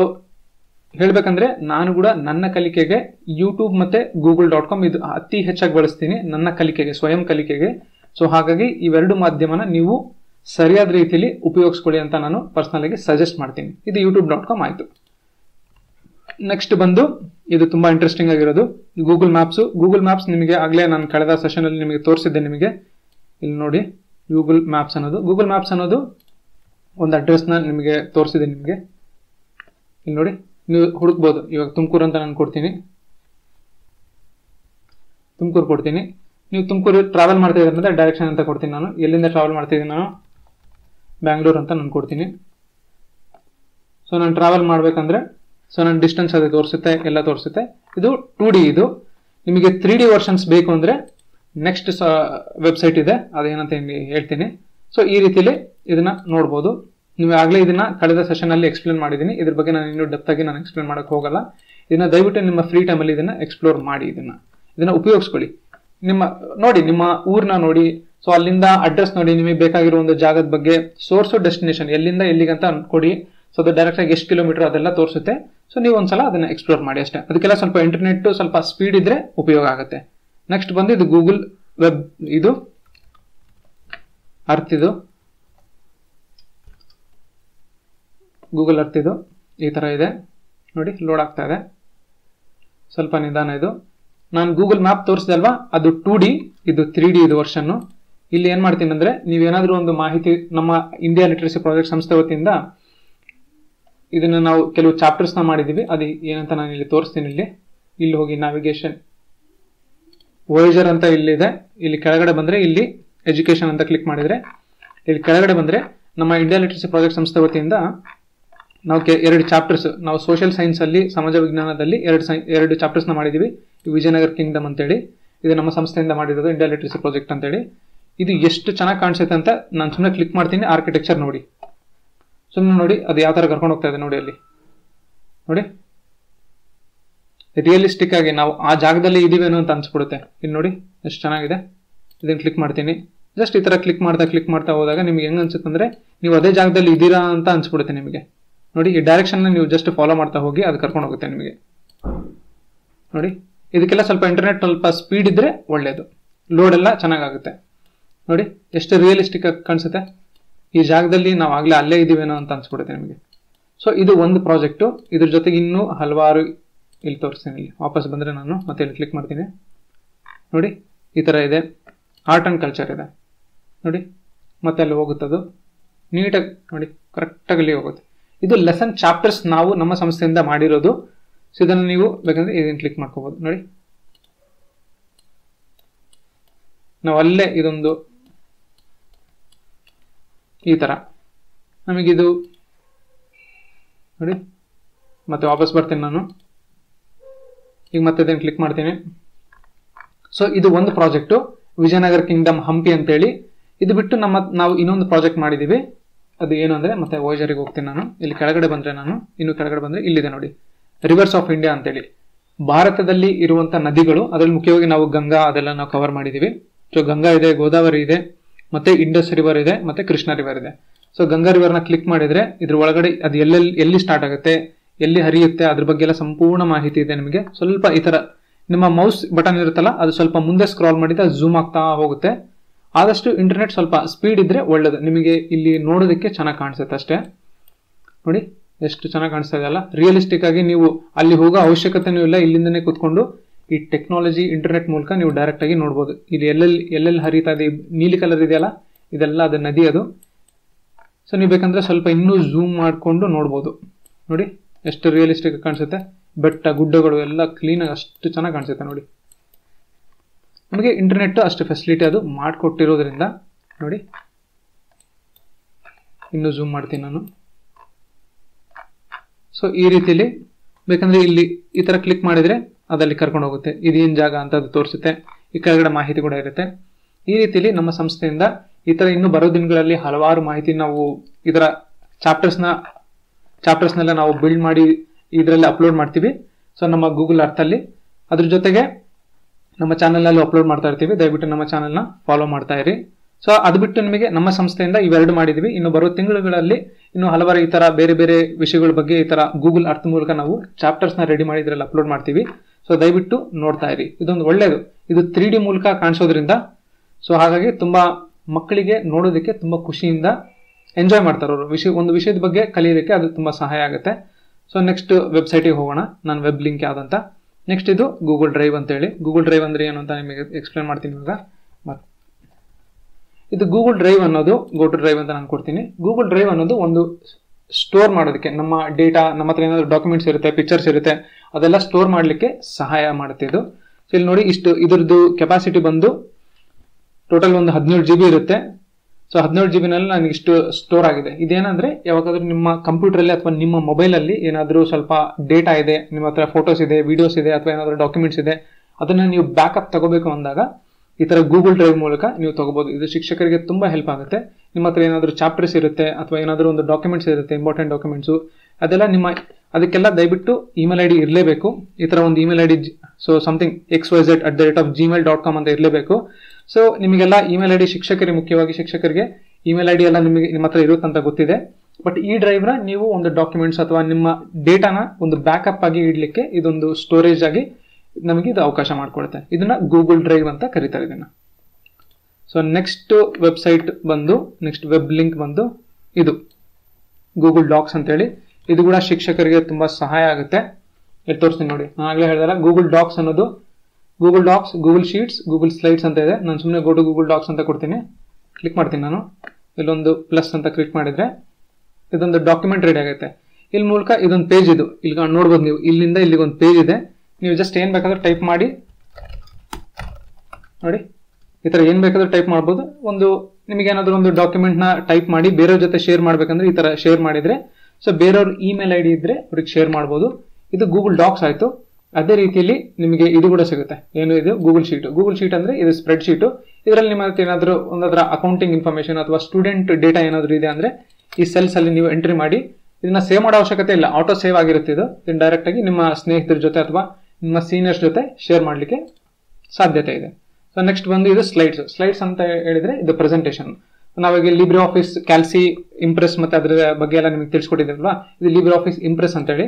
ಹೇಳಬೇಕಂದ್ರೆ ನಾನು ಕೂಡ ನನ್ನ ಕಲಿಕೆಗೆ ಯೂಟ್ಯೂಬ್ ಮತ್ತೆ ಗೂಗಲ್ ಡಾಟ್ ಕಾಮ್ ಇದು ಅತಿ ಹೆಚ್ಚಾಗಿ ಬಳಸ್ತೀನಿ. ನನ್ನ ಕಲಿಕೆಗೆ, ಸ್ವಯಂ ಕಲಿಕೆಗೆ. ಸೊ ಹಾಗಾಗಿ ಇವೆರಡು ಮಾಧ್ಯಮನ ನೀವು ಸರಿಯಾದ ರೀತಿಯಲ್ಲಿ ಉಪಯೋಗಿಸ್ಕೊಳ್ಳಿ ಅಂತ ನಾನು ಪರ್ಸನಲ್ ಆಗಿ ಸಜೆಸ್ಟ್ ಮಾಡ್ತೀನಿ. ಇದು ಯೂಟ್ಯೂಬ್ ಡಾಟ್ ಕಾಮ್ ಆಯಿತು. ನೆಕ್ಸ್ಟ್ ಬಂದು ಇದು ತುಂಬಾ ಇಂಟ್ರೆಸ್ಟಿಂಗ್ ಆಗಿರೋದು. ಗೂಗಲ್ ಮ್ಯಾಪ್ಸು ಗೂಗಲ್ ಮ್ಯಾಪ್ಸ್ ನಿಮಗೆ ಆಗಲೇ ನಾನು ಕಳೆದ ಸೆಷನ್ ಅಲ್ಲಿ ನಿಮಗೆ ತೋರಿಸಿದ್ದೆ ನಿಮಗೆ. ಇಲ್ಲಿ ನೋಡಿ. ಗೂಗಲ್ ಮ್ಯಾಪ್ಸ್ ಅನ್ನೋದು. ಗೂಗಲ್ ಮ್ಯಾಪ್ಸ್ ಅನ್ನೋದು ಒಂದು ಅಡ್ರೆಸ್ನ ನಿಮಗೆ ತೋರಿಸಿದೆ ನಿಮಗೆ. ಇಲ್ಲಿ ನೋಡಿ. ನೀವು ಹುಡುಕ್ಬೋದು. ಇವಾಗ ತುಮಕೂರು ಅಂತ ನಾನು ಕೊಡ್ತೀನಿ. ತುಮಕೂರು ಕೊಡ್ತೀನಿ. ನೀವು ತುಮಕೂರು ಟ್ರಾವೆಲ್ ಮಾಡ್ತಾ ಇದ್ರೆ ಡೈರೆಕ್ಷನ್ ಅಂತ ಕೊಡ್ತೀನಿ ನಾನು. ಎಲ್ಲಿಂದ ಟ್ರಾವೆಲ್ ಮಾಡ್ತಿದ್ದೀನಿ ನಾನು ಬ್ಯಾಂಗ್ಳೂರು ಅಂತ ನಾನು ಕೊಡ್ತೀನಿ. ಸೊ ನಾನು ಟ್ರಾವೆಲ್ ಮಾಡಬೇಕಂದ್ರೆ ಸೊ ನಾನು ಡಿಸ್ಟೆನ್ಸ್ ಅದು ತೋರಿಸುತ್ತೆ, ಎಲ್ಲ ತೋರಿಸುತ್ತೆ. ಇದು ಟೂ ಇದು. ನಿಮಗೆ ತ್ರೀ ಡಿ ವರ್ಷನ್ಸ್ ಬೇಕು ಅಂದರೆ ನೆಕ್ಸ್ಟ್ ವೆಬ್ಸೈಟ್ ಇದೆ. ಅದೇನಂತ ಹೇಳ್ತೀನಿ. ಸೊ ಈ ರೀತಿಯಲ್ಲಿ ಇದನ್ನ ನೋಡ್ಬೋದು. ನೀವು ಆಗಲೇ ಇದನ್ನ ಕಳೆದ ಸೆಷನ್ ಅಲ್ಲಿ ಎಕ್ಸ್ಪ್ಲೇನ್ ಮಾಡಿದ್ದೀನಿ ಇದ್ರ ಬಗ್ಗೆ ನಾನು ಇನ್ನೂ ಡೆಪ್ತ್ ಆಗಿ ನಾನು ಎಕ್ಸ್ಪ್ಲೇನ್ ಮಾಡೋಕೆ ಹೋಗಲ್ಲ. ಇದನ್ನ ದಯವಿಟ್ಟು ನಿಮ್ಮ ಫ್ರೀ ಟೈಮಲ್ಲಿ ಇದನ್ನ ಎಕ್ಸ್ಪ್ಲೋರ್ ಮಾಡಿ ಇದನ್ನ. ಇದನ್ನ ಉಪಯೋಗಿಸ್ಕೊಳ್ಳಿ. ನಿಮ್ಮ, ನೋಡಿ, ನಿಮ್ಮ ಊರ್ನ ನೋಡಿ ಸೊ ಅಲ್ಲಿಂದ ಅಡ್ರೆಸ್ ನೋಡಿ, ನಿಮಗೆ ಬೇಕಾಗಿರೋ ಒಂದು ಜಾಗದ ಬಗ್ಗೆ ಸೋರ್ಸು ಡೆಸ್ಟಿನೇಷನ್ ಎಲ್ಲಿಂದ ಎಲ್ಲಿಗಂತ ಕೊಡಿ. ಸೊ ಅದು ಡೈರೆಕ್ಟ್ ಆಗಿ ಎಷ್ಟು ಕಿಲೋಮೀಟರ್ ಅದೆಲ್ಲ ತೋರಿಸುತ್ತೆ. ಸೊ ನೀವು ಒಂದ್ಸಲ ಅದನ್ನ ಎಕ್ಸ್ಪ್ಲೋರ್ ಮಾಡಿ ಅಷ್ಟೇ. ಅದಕ್ಕೆಲ್ಲ ಸ್ವಲ್ಪ ಇಂಟರ್ನೆಟ್ ಸ್ವಲ್ಪ ಸ್ಪೀಡ್ ಇದ್ರೆ ಉಪಯೋಗ ಆಗುತ್ತೆ. ನೆಕ್ಸ್ಟ್ ಬಂದು ಇದು ಗೂಗಲ್ ವೆಬ್ ಇದು ಅರ್ತ್ ಇದು. ಗೂಗಲ್ ಅರ್ತ್ ಇದು. ಈ ಥರ ಇದೆ. ನೋಡಿ ಲೋಡ್ ಆಗ್ತಾ ಇದೆ. ಸ್ವಲ್ಪ ನಿಧಾನ ಇದು. ನಾನು ಗೂಗಲ್ ಮ್ಯಾಪ್ ತೋರಿಸಿದೆ ಅಲ್ವಾ? ಅದು ಟೂ ಡಿ ಇದು ತ್ರೀ ಡಿ ಇದು ವರ್ಷನ್ನು ಇಲ್ಲಿ ಏನು ಮಾಡ್ತೀನಿ ಅಂದರೆ ನೀವೇನಾದರೂ ಒಂದು ಮಾಹಿತಿ, ನಮ್ಮ ಇಂಡಿಯಾ ಲಿಟ್ರಸಿ ಪ್ರಾಜೆಕ್ಟ್ ಸಂಸ್ಥೆ ವತಿಯಿಂದ ಇದನ್ನು ನಾವು ಕೆಲವು ಚಾಪ್ಟರ್ಸ್ನ ಮಾಡಿದ್ದೀವಿ ಅದು ಏನಂತ ನಾನು ಇಲ್ಲಿ ತೋರಿಸ್ತೀನಿ ಇಲ್ಲಿ. ಇಲ್ಲಿ ಹೋಗಿ ನ್ಯಾವಿಗೇಷನ್ ವೋಯೇಜರ್ ಅಂತ ಇಲ್ಲಿದೆ. ಇಲ್ಲಿ ಕೆಳಗಡೆ ಬಂದರೆ ಇಲ್ಲಿ ಎಜುಕೇಷನ್ ಅಂತ ಕ್ಲಿಕ್ ಮಾಡಿದರೆ. ಇಲ್ಲಿ ಕೆಳಗಡೆ ಬಂದರೆ ನಮ್ಮ ಇಂಡಿಯಾ ಲಿಟ್ರಸಿ ಪ್ರಾಜೆಕ್ಟ್ ಸಂಸ್ಥೆ ವತಿಯಿಂದ ನಾವು ಕೆ ಎರಡು ಚಾಪ್ಟರ್ಸ್ ನಾವು ಸೋಷಿಯಲ್ ಸೈನ್ಸಲ್ಲಿ ಸಮಾಜ ವಿಜ್ಞಾನದಲ್ಲಿ ಎರಡು ಸೈ ಎರಡು ಚಾಪ್ಟರ್ಸ್ನ ಮಾಡಿದ್ದೀವಿ ವಿಜಯನಗರ್ ಕಿಂಗ್ಡಮ್ ಅಂತೇಳಿ. ಇದು ನಮ್ಮ ಸಂಸ್ಥೆಯಿಂದ ಮಾಡಿರೋದು ಇಂಡಿಯಾ ಲಿಟ್ರಸಿ ಪ್ರಾಜೆಕ್ಟ್ ಅಂತೇಳಿ. ಇದು ಎಷ್ಟು ಚೆನ್ನಾಗಿ ಕಾಣಿಸುತ್ತೆ ಅಂತ ನಾನು ಸುಮ್ಮನೆ ಕ್ಲಿಕ್ ಮಾಡ್ತೀನಿ ಆರ್ಕಿಟೆಕ್ಚರ್ ನೋಡಿ. ಸುಮ್ಮನೆ ನೋಡಿ ಅದು ಯಾವ ಥರ ಕರ್ಕೊಂಡು ಹೋಗ್ತಾ ಇದೆ ನೋಡಿ ಅಲ್ಲಿ. ನೋಡಿ. ರಿಯಲಿಸ್ಟಿಕ್ ಆಗಿ ನಾವು ಆ ಜಾಗದಲ್ಲಿ ಇದೀವೇನೋ ಅಂತ ಅನ್ಸ್ಬಿಡುತ್ತೆ. ಇಲ್ಲಿ ನೋಡಿ, ಎಷ್ಟು ಚೆನ್ನಾಗಿದೆ. ಇದನ್ನು ಕ್ಲಿಕ್ ಮಾಡ್ತೀನಿ. ಜಸ್ಟ್ ಈ ಥರ ಕ್ಲಿಕ್ ಮಾಡ್ತಾ ಕ್ಲಿಕ್ ಮಾಡ್ತಾ ಹೋದಾಗ ನಿಮ್ಗೆ ಹೆಂಗ್ ಅನ್ಸುತ್ತೆ ಅಂದ್ರೆ ನೀವು ಅದೇ ಜಾಗದಲ್ಲಿ ಇದ್ದೀರಾ ಅಂತ ಅನ್ಸ್ಬಿಡುತ್ತೆ ನಿಮಗೆ. ನೋಡಿ, ಈ ಡೈರೆಕ್ಷನ್ನ ನೀವು ಜಸ್ಟ್ ಫಾಲೋ ಮಾಡ್ತಾ ಹೋಗಿ ಅದು ಕರ್ಕೊಂಡು ಹೋಗುತ್ತೆ ನಿಮಗೆ. ನೋಡಿ, ಇದಕ್ಕೆಲ್ಲ ಸ್ವಲ್ಪ ಇಂಟರ್ನೆಟ್ ಸ್ವಲ್ಪ ಸ್ಪೀಡ್ ಇದ್ರೆ ಒಳ್ಳೇದು. ಲೋಡ್ ಎಲ್ಲ ಚೆನ್ನಾಗಾಗುತ್ತೆ. ನೋಡಿ, ಎಷ್ಟು ರಿಯಲಿಸ್ಟಿಕ್ ಆಗಿ ಕಾಣಿಸುತ್ತೆ. ಈ ಜಾಗದಲ್ಲಿ ನಾವು ಆಗಲೇ ಅಲ್ಲೇ ಇದ್ದೀವೇನೋ ಅಂತ ಅನ್ಸ್ಬಿಡುತ್ತೆ ನಿಮಗೆ. ಸೊ ಇದು ಒಂದು ಪ್ರಾಜೆಕ್ಟು ಇದ್ರ ಜೊತೆಗೆ ಇನ್ನೂ ಹಲವಾರು ಇಲ್ಲಿ ತೋರಿಸ್ತೀನಿ ಇಲ್ಲಿ. ವಾಪಸ್ ಬಂದರೆ ನಾನು ಮತ್ತೆ ಇಲ್ಲಿ ಕ್ಲಿಕ್ ಮಾಡ್ತೀನಿ. ನೋಡಿ, ಈ ಥರ ಇದೆ. ಆರ್ಟ್ ಆ್ಯಂಡ್ ಕಲ್ಚರ್ ಇದೆ. ನೋಡಿ, ಮತ್ತೆ ಅಲ್ಲಿ ಹೋಗುತ್ತದು ನೀಟಾಗಿ ನೋಡಿ ಕರೆಕ್ಟಾಗಿ ಅಲ್ಲಿ ಹೋಗುತ್ತೆ. ಇದು ಲೆಸನ್ ಚಾಪ್ಟರ್ಸ್ ನಾವು ನಮ್ಮ ಸಂಸ್ಥೆಯಿಂದ ಮಾಡಿರೋದು. ಸೊ ಇದನ್ನು ನೀವು ಬೇಕಂದ್ರೆ ಇದನ್ನು ಕ್ಲಿಕ್ ಮಾಡ್ಕೋಬೋದು. ನೋಡಿ. ನಾವು ಅಲ್ಲೇ ಇದೊಂದು ಈ ಥರ ನಮಗಿದು, ನೋಡಿ, ಮತ್ತೆ ವಾಪಸ್ ಬರ್ತೀನಿ ನಾನು. ಈಗ ಮತ್ತೆ ಇದನ್ನು ಕ್ಲಿಕ್ ಮಾಡ್ತೀನಿ? ಸೊ ಇದು ಒಂದು ಪ್ರಾಜೆಕ್ಟು ವಿಜಯನಗರ ಕಿಂಗ್ಡಮ್ ಹಂಪಿ ಅಂತೇಳಿ. ಇದು ಬಿಟ್ಟು ನಮ್ಮ, ನಾವು ಇನ್ನೊಂದು ಪ್ರಾಜೆಕ್ಟ್ ಮಾಡಿದ್ದೀವಿ ಅದು ಏನು ಅಂದರೆ, ಮತ್ತೆ ವೋಯೇಜರಿಗೆ ಹೋಗ್ತೀನಿ ನಾನು. ಇಲ್ಲಿ ಕೆಳಗಡೆ ಬಂದರೆ ನಾನು, ಇನ್ನು ಕೆಳಗಡೆ ಬಂದರೆ ಇಲ್ಲಿದೆ ನೋಡಿ. ರಿವರ್ಸ್ ಆಫ್ ಇಂಡಿಯಾ ಅಂತೇಳಿ. ಭಾರತದಲ್ಲಿ ಇರುವಂಥ ನದಿಗಳು, ಅದರಲ್ಲಿ ಮುಖ್ಯವಾಗಿ ನಾವು ಗಂಗಾ, ಅದೆಲ್ಲ ನಾವು ಕವರ್ ಮಾಡಿದ್ದೀವಿ ಸೊ ಗಂಗಾ ಇದೆ, ಗೋದಾವರಿ ಇದೆ, ಮತ್ತೆ ಇಂಡಸ್ ರಿವರ್ ಇದೆ, ಮತ್ತೆ ಕೃಷ್ಣ ರಿವರ್ ಇದೆ. ಸೊ ಗಂಗಾ ರಿವರ್ನ ಕ್ಲಿಕ್ ಮಾಡಿದರೆ, ಇದ್ರ ಒಳಗಡೆ ಅದು ಎಲ್ಲೆಲ್ಲಿ, ಎಲ್ಲಿ ಸ್ಟಾರ್ಟ್ ಆಗುತ್ತೆ ಎಲ್ಲಿ ಹರಿಯುತ್ತೆ, ಅದ್ರ ಬಗ್ಗೆ ಎಲ್ಲ ಸಂಪೂರ್ಣ ಮಾಹಿತಿ ಇದೆ ನಿಮಗೆ. ಸ್ವಲ್ಪ ಈ ತರ ನಿಮ್ಮ ಮೌಸ್ ಬಟನ್ ಇರುತ್ತಲ್ಲ, ಅದು ಸ್ವಲ್ಪ ಮುಂದೆ ಸ್ಕ್ರಾಲ್ ಮಾಡಿದ್ರೆ ಝೂಮ್ ಆಗ್ತಾ ಹೋಗುತ್ತೆ. ಆದಷ್ಟು ಇಂಟರ್ನೆಟ್ ಸ್ವಲ್ಪ ಸ್ಪೀಡ್ ಇದ್ರೆ ಒಳ್ಳೇದು. ನಿಮಗೆ ಇಲ್ಲಿ ನೋಡೋದಕ್ಕೆ ಚೆನ್ನಾಗಿ ಕಾಣಿಸುತ್ತೆ ಅಷ್ಟೇ. ನೋಡಿ, ಎಷ್ಟು ಚೆನ್ನಾಗಿ ಕಾಣಿಸ್ತಾ ಇದೆಯಲ್ಲ ರಿಯಲಿಸ್ಟಿಕ್ ಆಗಿ ನೀವು ಅಲ್ಲಿ ಹೋಗೋ ಅವಶ್ಯಕತೆನೂ ಇಲ್ಲ. ಇಲ್ಲಿಂದನೇ ಕೂತ್ಕೊಂಡು ಈ ಟೆಕ್ನಾಲಜಿ ಇಂಟರ್ನೆಟ್ ಮೂಲಕ ನೀವು ಡೈರೆಕ್ಟ್ ಆಗಿ ನೋಡ್ಬೋದು. ಇಲ್ಲಿ ಎಲ್ಲೆಲ್ಲಿ ಎಲ್ಲೆಲ್ಲಿ ಹರಿತಾ ಇದೆ, ನೀಲಿ ಕಲರ್ ಇದೆಯಲ್ಲ, ಇದೆಲ್ಲ ಅದು ನದಿ ಅದು. ಸೊ ನೀವು ಬೇಕಂದ್ರೆ ಸ್ವಲ್ಪ ಇನ್ನೂ ಝೂಮ್ ಮಾಡಿಕೊಂಡು ನೋಡ್ಬೋದು. ನೋಡಿ ಎಷ್ಟು ರಿಯಲಿಸ್ಟಿಕ್ ಕಾಣಿಸುತ್ತೆ? ಬೆಟ್ಟ, ಗುಡ್ಡಗಳು ಎಲ್ಲ ಕ್ಲೀನಾಗಿ ಅಷ್ಟು ಚೆನ್ನಾಗಿ ಕಾಣಿಸುತ್ತೆ ನೋಡಿ. ನಮಗೆ ಇಂಟರ್ನೆಟ್ ಅಷ್ಟು ಫೆಸಿಲಿಟಿ ಅದು ಮಾಡಿಕೊಟ್ಟಿರೋದ್ರಿಂದ, ನೋಡಿ. ಇನ್ನು ಝೂಮ್ ಮಾಡ್ತೀನಿ ನಾನು. ಸೊ ಈ ರೀತಿಯಲ್ಲಿ ಬೇಕಂದ್ರೆ ಇಲ್ಲಿ ಈ ಥರ ಕ್ಲಿಕ್ ಮಾಡಿದರೆ ಅದಲ್ಲಿ ಕರ್ಕೊಂಡು ಹೋಗುತ್ತೆ. ಇದೇನು ಜಾಗ ಅಂತ ಅದು ತೋರಿಸುತ್ತೆ. ಈ ಕೆಳಗಡೆ ಮಾಹಿತಿ ಕೂಡ ಇರುತ್ತೆ. ಈ ರೀತಿಯಲ್ಲಿ ನಮ್ಮ ಸಂಸ್ಥೆಯಿಂದ ಈ ಥರ ಇನ್ನು ಬರೋ ದಿನಗಳಲ್ಲಿ ಹಲವಾರು ಮಾಹಿತಿ ನಾವು ಇದರ ಚಾಪ್ಟರ್ಸ್ನ ಚಾಪ್ಟರ್ಸ್ನೆಲ್ಲ ನಾವು ಬಿಲ್ಡ್ ಮಾಡಿ ಇದರಲ್ಲಿ ಅಪ್ಲೋಡ್ ಮಾಡ್ತೀವಿ. ಸೊ ನಮ್ಮ ಗೂಗಲ್ ಅರ್ಥಲ್ಲಿ ಅದ್ರ ಜೊತೆಗೆ ನಮ್ಮ ಚಾನಲ್ನಲ್ಲಿ ಅಪ್ಲೋಡ್ ಮಾಡ್ತಾ ಇರ್ತೀವಿ. ದಯವಿಟ್ಟು ನಮ್ಮ ಚಾನಲ್ನ ಫಾಲೋ ಮಾಡ್ತಾ ಇರಿ. ಸೊ ಅದು ಬಿಟ್ಟು ನಿಮಗೆ ನಮ್ಮ ಸಂಸ್ಥೆಯಿಂದ ಇವೆರಡು ಮಾಡಿದ್ವಿ. ಇನ್ನು ಬರುವ ತಿಂಗಳುಗಳಲ್ಲಿ ಇನ್ನು ಹಲವಾರು ಈ ತರ ಬೇರೆ ಬೇರೆ ವಿಷಯಗಳ ಬಗ್ಗೆ ಈ ತರ ಗೂಗಲ್ ಅರ್ಥ ಮೂಲಕ ನಾವು ಚಾಪ್ಟರ್ಸ್ನ ರೆಡಿ ಮಾಡಿ ಇದರಲ್ಲಿ ಅಪ್ಲೋಡ್ ಮಾಡ್ತೀವಿ. ಸೊ ದಯವಿಟ್ಟು ನೋಡ್ತಾ ಇರಿ. ಇದೊಂದು ಒಳ್ಳೆಯದು ಇದು ತ್ರೀ ಮೂಲಕ ಕಾಣಿಸೋದ್ರಿಂದ. ಸೊ ಹಾಗಾಗಿ ತುಂಬಾ ಮಕ್ಕಳಿಗೆ ನೋಡೋದಕ್ಕೆ ತುಂಬಾ ಖುಷಿಯಿಂದ ಎಂಜಾಯ್ ಮಾಡ್ತಾರೆ ಅವರು. ವಿಷಯ, ಒಂದು ವಿಷಯದ ಬಗ್ಗೆ ಕಲಿಯೋದಕ್ಕೆ ಅದು ತುಂಬ ಸಹಾಯ ಆಗುತ್ತೆ. ಸೊ ನೆಕ್ಸ್ಟ್ ವೆಬ್ಸೈಟಿಗೆ ಹೋಗೋಣ. ನಾನು ವೆಬ್ ಲಿಂಕ್ ಯಾವ್ದಂತ. ನೆಕ್ಸ್ಟ್ ಇದು ಗೂಗಲ್ ಡ್ರೈವ್ ಅಂತೇಳಿ. ಗೂಗಲ್ ಡ್ರೈವ್ ಅಂದ್ರೆ ಏನು ಅಂತ ನಿಮಗೆ ಎಕ್ಸ್ಪ್ಲೇನ್ ಮಾಡ್ತೀನಿ ಇವಾಗ. ಮತ್ತೆ ಇದು ಗೂಗಲ್ ಡ್ರೈವ್ ಅನ್ನೋದು ಗೋ ಟು ಡ್ರೈವ್ ಅಂತ ನಾನು ಕೊಡ್ತೀನಿ. ಗೂಗಲ್ ಡ್ರೈವ್ ಅನ್ನೋದು ಒಂದು ಸ್ಟೋರ್ ಮಾಡೋದಕ್ಕೆ, ನಮ್ಮ ಡೇಟಾ ನಮ್ಮ ಹತ್ರ ಏನಾದರೂ ಡಾಕ್ಯುಮೆಂಟ್ಸ್ ಇರುತ್ತೆ ಪಿಕ್ಚರ್ಸ್ ಇರುತ್ತೆ, ಅದೆಲ್ಲ ಸ್ಟೋರ್ ಮಾಡಲಿಕ್ಕೆ ಸಹಾಯ ಮಾಡುತ್ತೆ ಇದು. ಸೊ ಇಲ್ಲಿ ನೋಡಿ ಇಷ್ಟು, ಇದ್ರದ್ದು ಕೆಪಾಸಿಟಿ ಬಂದು ಟೋಟಲ್ ಒಂದು ಹದಿನೇಳು ಜಿ ಬಿ ಇರುತ್ತೆ. ಸೊ ಹದಿನೇಳು ಜಿ ಬಿನಲ್ಲಿ ನನಗೆ ಇಷ್ಟು ಸ್ಟೋರ್ ಆಗಿದೆ. ಇದೇನಂದ್ರೆ ಯಾವಾಗಾದ್ರೂ ನಿಮ್ಮ ಕಂಪ್ಯೂಟರಲ್ಲಿ ಅಥವಾ ನಿಮ್ಮ ಮೊಬೈಲಲ್ಲಿ ಏನಾದರೂ ಸ್ವಲ್ಪ ಡೇಟಾ ಇದೆ, ನಿಮ್ಮ ಹತ್ರ ಫೋಟೋಸ್ ಇದೆ ವಿಡಿಯೋಸ್ ಇದೆ ಅಥವಾ ಏನಾದರೂ ಡಾಕ್ಯುಮೆಂಟ್ಸ್ ಇದೆ, ಅದನ್ನ ನೀವು ಬ್ಯಾಕಪ್ ತಗೋಬೇಕು ಅಂದಾಗ ಈ ಥರ ಗೂಗಲ್ ಡ್ರೈವ್ ಮೂಲಕ ನೀವು ತಗೋಬಹುದು ಇದು ಶಿಕ್ಷಕರಿಗೆ ತುಂಬಾ ಹೆಲ್ಪ್ ಆಗುತ್ತೆ. ನಿಮ್ಮ ಹತ್ರ ಏನಾದರೂ ಚಾಪ್ಟರ್ಸ್ ಇರುತ್ತೆ ಅಥವಾ ಏನಾದರೂ ಒಂದು ಡಾಕ್ಯುಮೆಂಟ್ಸ್ ಇರುತ್ತೆ ಇಂಪಾರ್ಟೆಂಟ್ ಡಾಕ್ಯುಮೆಂಟ್ಸು ಅದೆಲ್ಲ ನಿಮ್ಮ ಅದಕ್ಕೆಲ್ಲ ದಯವಿಟ್ಟು ಇಮೇಲ್ ಐ ಡಿ ಇರಲೇಬೇಕು. ಈ ಥರ ಒಂದು email I D so something X Y at the rate of Gmail dot com ಅಂತ ಇರಲೇಬೇಕು. ಸೊ ನಿಮಗೆಲ್ಲ ಇಮೇಲ್ ಐ ಡಿ ಶಿಕ್ಷಕರಿಗೆ, ಮುಖ್ಯವಾಗಿ ಶಿಕ್ಷಕರಿಗೆ ಇಮೇಲ್ ಐ ಡಿ ಎಲ್ಲ ನಿಮಗೆ ನಿಮ್ಮ ಹತ್ರ ಇರುತ್ತಂತ ಗೊತ್ತಿದೆ. ಬಟ್ ಈ ಡ್ರೈವ್ನ ನೀವು ಒಂದು ಡಾಕ್ಯುಮೆಂಟ್ಸ್ ಅಥವಾ ನಿಮ್ಮ ಡೇಟಾನ ಒಂದು ಬ್ಯಾಕಪ್ ಆಗಿ ಇಡಲಿಕ್ಕೆ ಇದೊಂದು ಸ್ಟೋರೇಜ್ ಆಗಿ ನಮಗೆ ಇದು ಅವಕಾಶ ಮಾಡಿಕೊಡುತ್ತೆ. ಇದನ್ನ ಗೂಗಲ್ ಡ್ರೈವ್ ಅಂತ ಕರೀತಾರೆ ಇದನ್ನ. ಸೊ ನೆಕ್ಸ್ಟ್ ವೆಬ್ಸೈಟ್ ಬಂದು ನೆಕ್ಸ್ಟ್ ವೆಬ್ ಲಿಂಕ್ ಬಂದು ಇದು. ಗೂಗಲ್ ಡಾಕ್ಸ್ ಅಂತೇಳಿ. ಇದು ಕೂಡ ಶಿಕ್ಷಕರಿಗೆ ತುಂಬ ಸಹಾಯ ಆಗುತ್ತೆ. ಇಲ್ಲಿ ತೋರಿಸ್ತೀನಿ ನೋಡಿ. ನಾನು ಆಗಲೇ ಹೇಳಿದಾರೆ ಗೂಗಲ್ ಡಾಕ್ಸ್ ಅನ್ನೋದು Google Docs Google Sheets Google Slides ಅಂತ ಇದೆ. ನಾನು ಸುಮ್ಮನೆ ಗೋ ಟು ಗೂಗಲ್ ಡಾಕ್ಸ್ ಅಂತ ಕೊಡ್ತೀನಿ. ಕ್ಲಿಕ್ ಮಾಡ್ತೀನಿ ನಾನು. ಇಲ್ಲೊಂದು ಪ್ಲಸ್ ಅಂತ ಕ್ಲಿಕ್ ಮಾಡಿದರೆ ಇದೊಂದು ಡಾಕ್ಯುಮೆಂಟ್ ರೆಡಿ ಆಗುತ್ತೆ. ಇಲ್ಲಿ ಮೂಲಕ ಇದೊಂದು ಪೇಜ್ ಇದು. ಇಲ್ಲಿ ನೋಡ್ಬೋದು ನೀವು. ಇಲ್ಲಿಂದ ಇಲ್ಲಿಗೆ ಒಂದು ಪೇಜ್ ಇದೆ. ನೀವು ಜಸ್ಟ್ ಏನು ಬೇಕಾದರೂ ಟೈಪ್ ಮಾಡಿ. ನೋಡಿ. ಈ ಥರ ಏನು ಬೇಕಾದರೂ ಟೈಪ್ ಮಾಡ್ಬೋದು. ಒಂದು ನಿಮಗೆ ಏನಾದರೂ ಒಂದು ಡಾಕ್ಯುಮೆಂಟ್ನ ಟೈಪ್ ಮಾಡಿ, ಬೇರೆಯವ್ರ ಜೊತೆ ಶೇರ್ ಮಾಡಬೇಕಂದ್ರೆ ಈ ಥರ ಶೇರ್ ಮಾಡಿದರೆ. ಸೊ ಬೇರೆಯವ್ರ ಇಮೇಲ್ ಐ ಡಿ ಇದ್ದರೆ ಅವ್ರಿಗೆ ಶೇರ್ ಮಾಡ್ಬೋದು. ಇದು ಗೂಗಲ್ ಡಾಕ್ಸ್ ಆಯಿತು. ಅದೇ ರೀತಿಯಲ್ಲಿ ನಿಮಗೆ ಇದು ಕೂಡ ಸಿಗುತ್ತೆ. ಏನು ಇದು? ಗೂಗಲ್ ಶೀಟ್ ಗೂಗಲ್ ಶೀಟ್ ಅಂದ್ರೆ ಇದು ಸ್ಪ್ರೆಡ್ ಶೀಟು ಇದರಲ್ಲಿ ನಿಮ್ಮ ಹತ್ರ ಏನಾದರೂ ಒಂದರ ಅಕೌಂಟಿಂಗ್ ಇನ್ಫಾರ್ಮೇಶನ್ ಅಥವಾ ಸ್ಟೂಡೆಂಟ್ ಡೇಟಾ ಏನಾದರೂ ಇದೆ ಅಂದರೆ ಈ ಸೆಲ್ಸ್ ಅಲ್ಲಿ ನೀವು ಎಂಟ್ರಿ ಮಾಡಿ, ಇದನ್ನ ಸೇವ್ ಮಾಡೋ ಅವಶ್ಯಕತೆ ಇಲ್ಲ. ಆಟೋ ಸೇವ್ ಆಗಿರುತ್ತೆ ಇದು. ಇದನ್ನ ಡೈರೆಕ್ಟ್ ಆಗಿ ನಿಮ್ಮ ಸ್ನೇಹಿತರ ಜೊತೆ ಅಥವಾ ನಿಮ್ಮ ಸೀನಿಯರ್ಸ್ ಜೊತೆ ಶೇರ್ ಮಾಡಲಿಕ್ಕೆ ಸಾಧ್ಯತೆ ಇದೆ. ಸೊ ನೆಕ್ಸ್ಟ್ ಬಂದು ಇದು ಸ್ಲೈಡ್ಸ್ ಸ್ಲೈಡ್ಸ್ ಅಂತ ಹೇಳಿದ್ರೆ ಇದು ಪ್ರೆಸೆಂಟೇಷನ್ ನಾವಾಗ ಲಿಬ್ರೆ ಆಫೀಸ್ ಕ್ಯಾಲ್ಸಿ ಇಂಪ್ರೆಸ್ ಮತ್ತೆ ಅದರ ಬಗ್ಗೆ ಎಲ್ಲ ನಿಮಗೆ ತಿಳಿಸ್ಕೊಟ್ಟಿದ್ದೀವಲ್ವಾ? ಇದು ಲಿಬ್ರೆ ಆಫೀಸ್ ಇಂಪ್ರೆಸ್ ಅಂತೇಳಿ.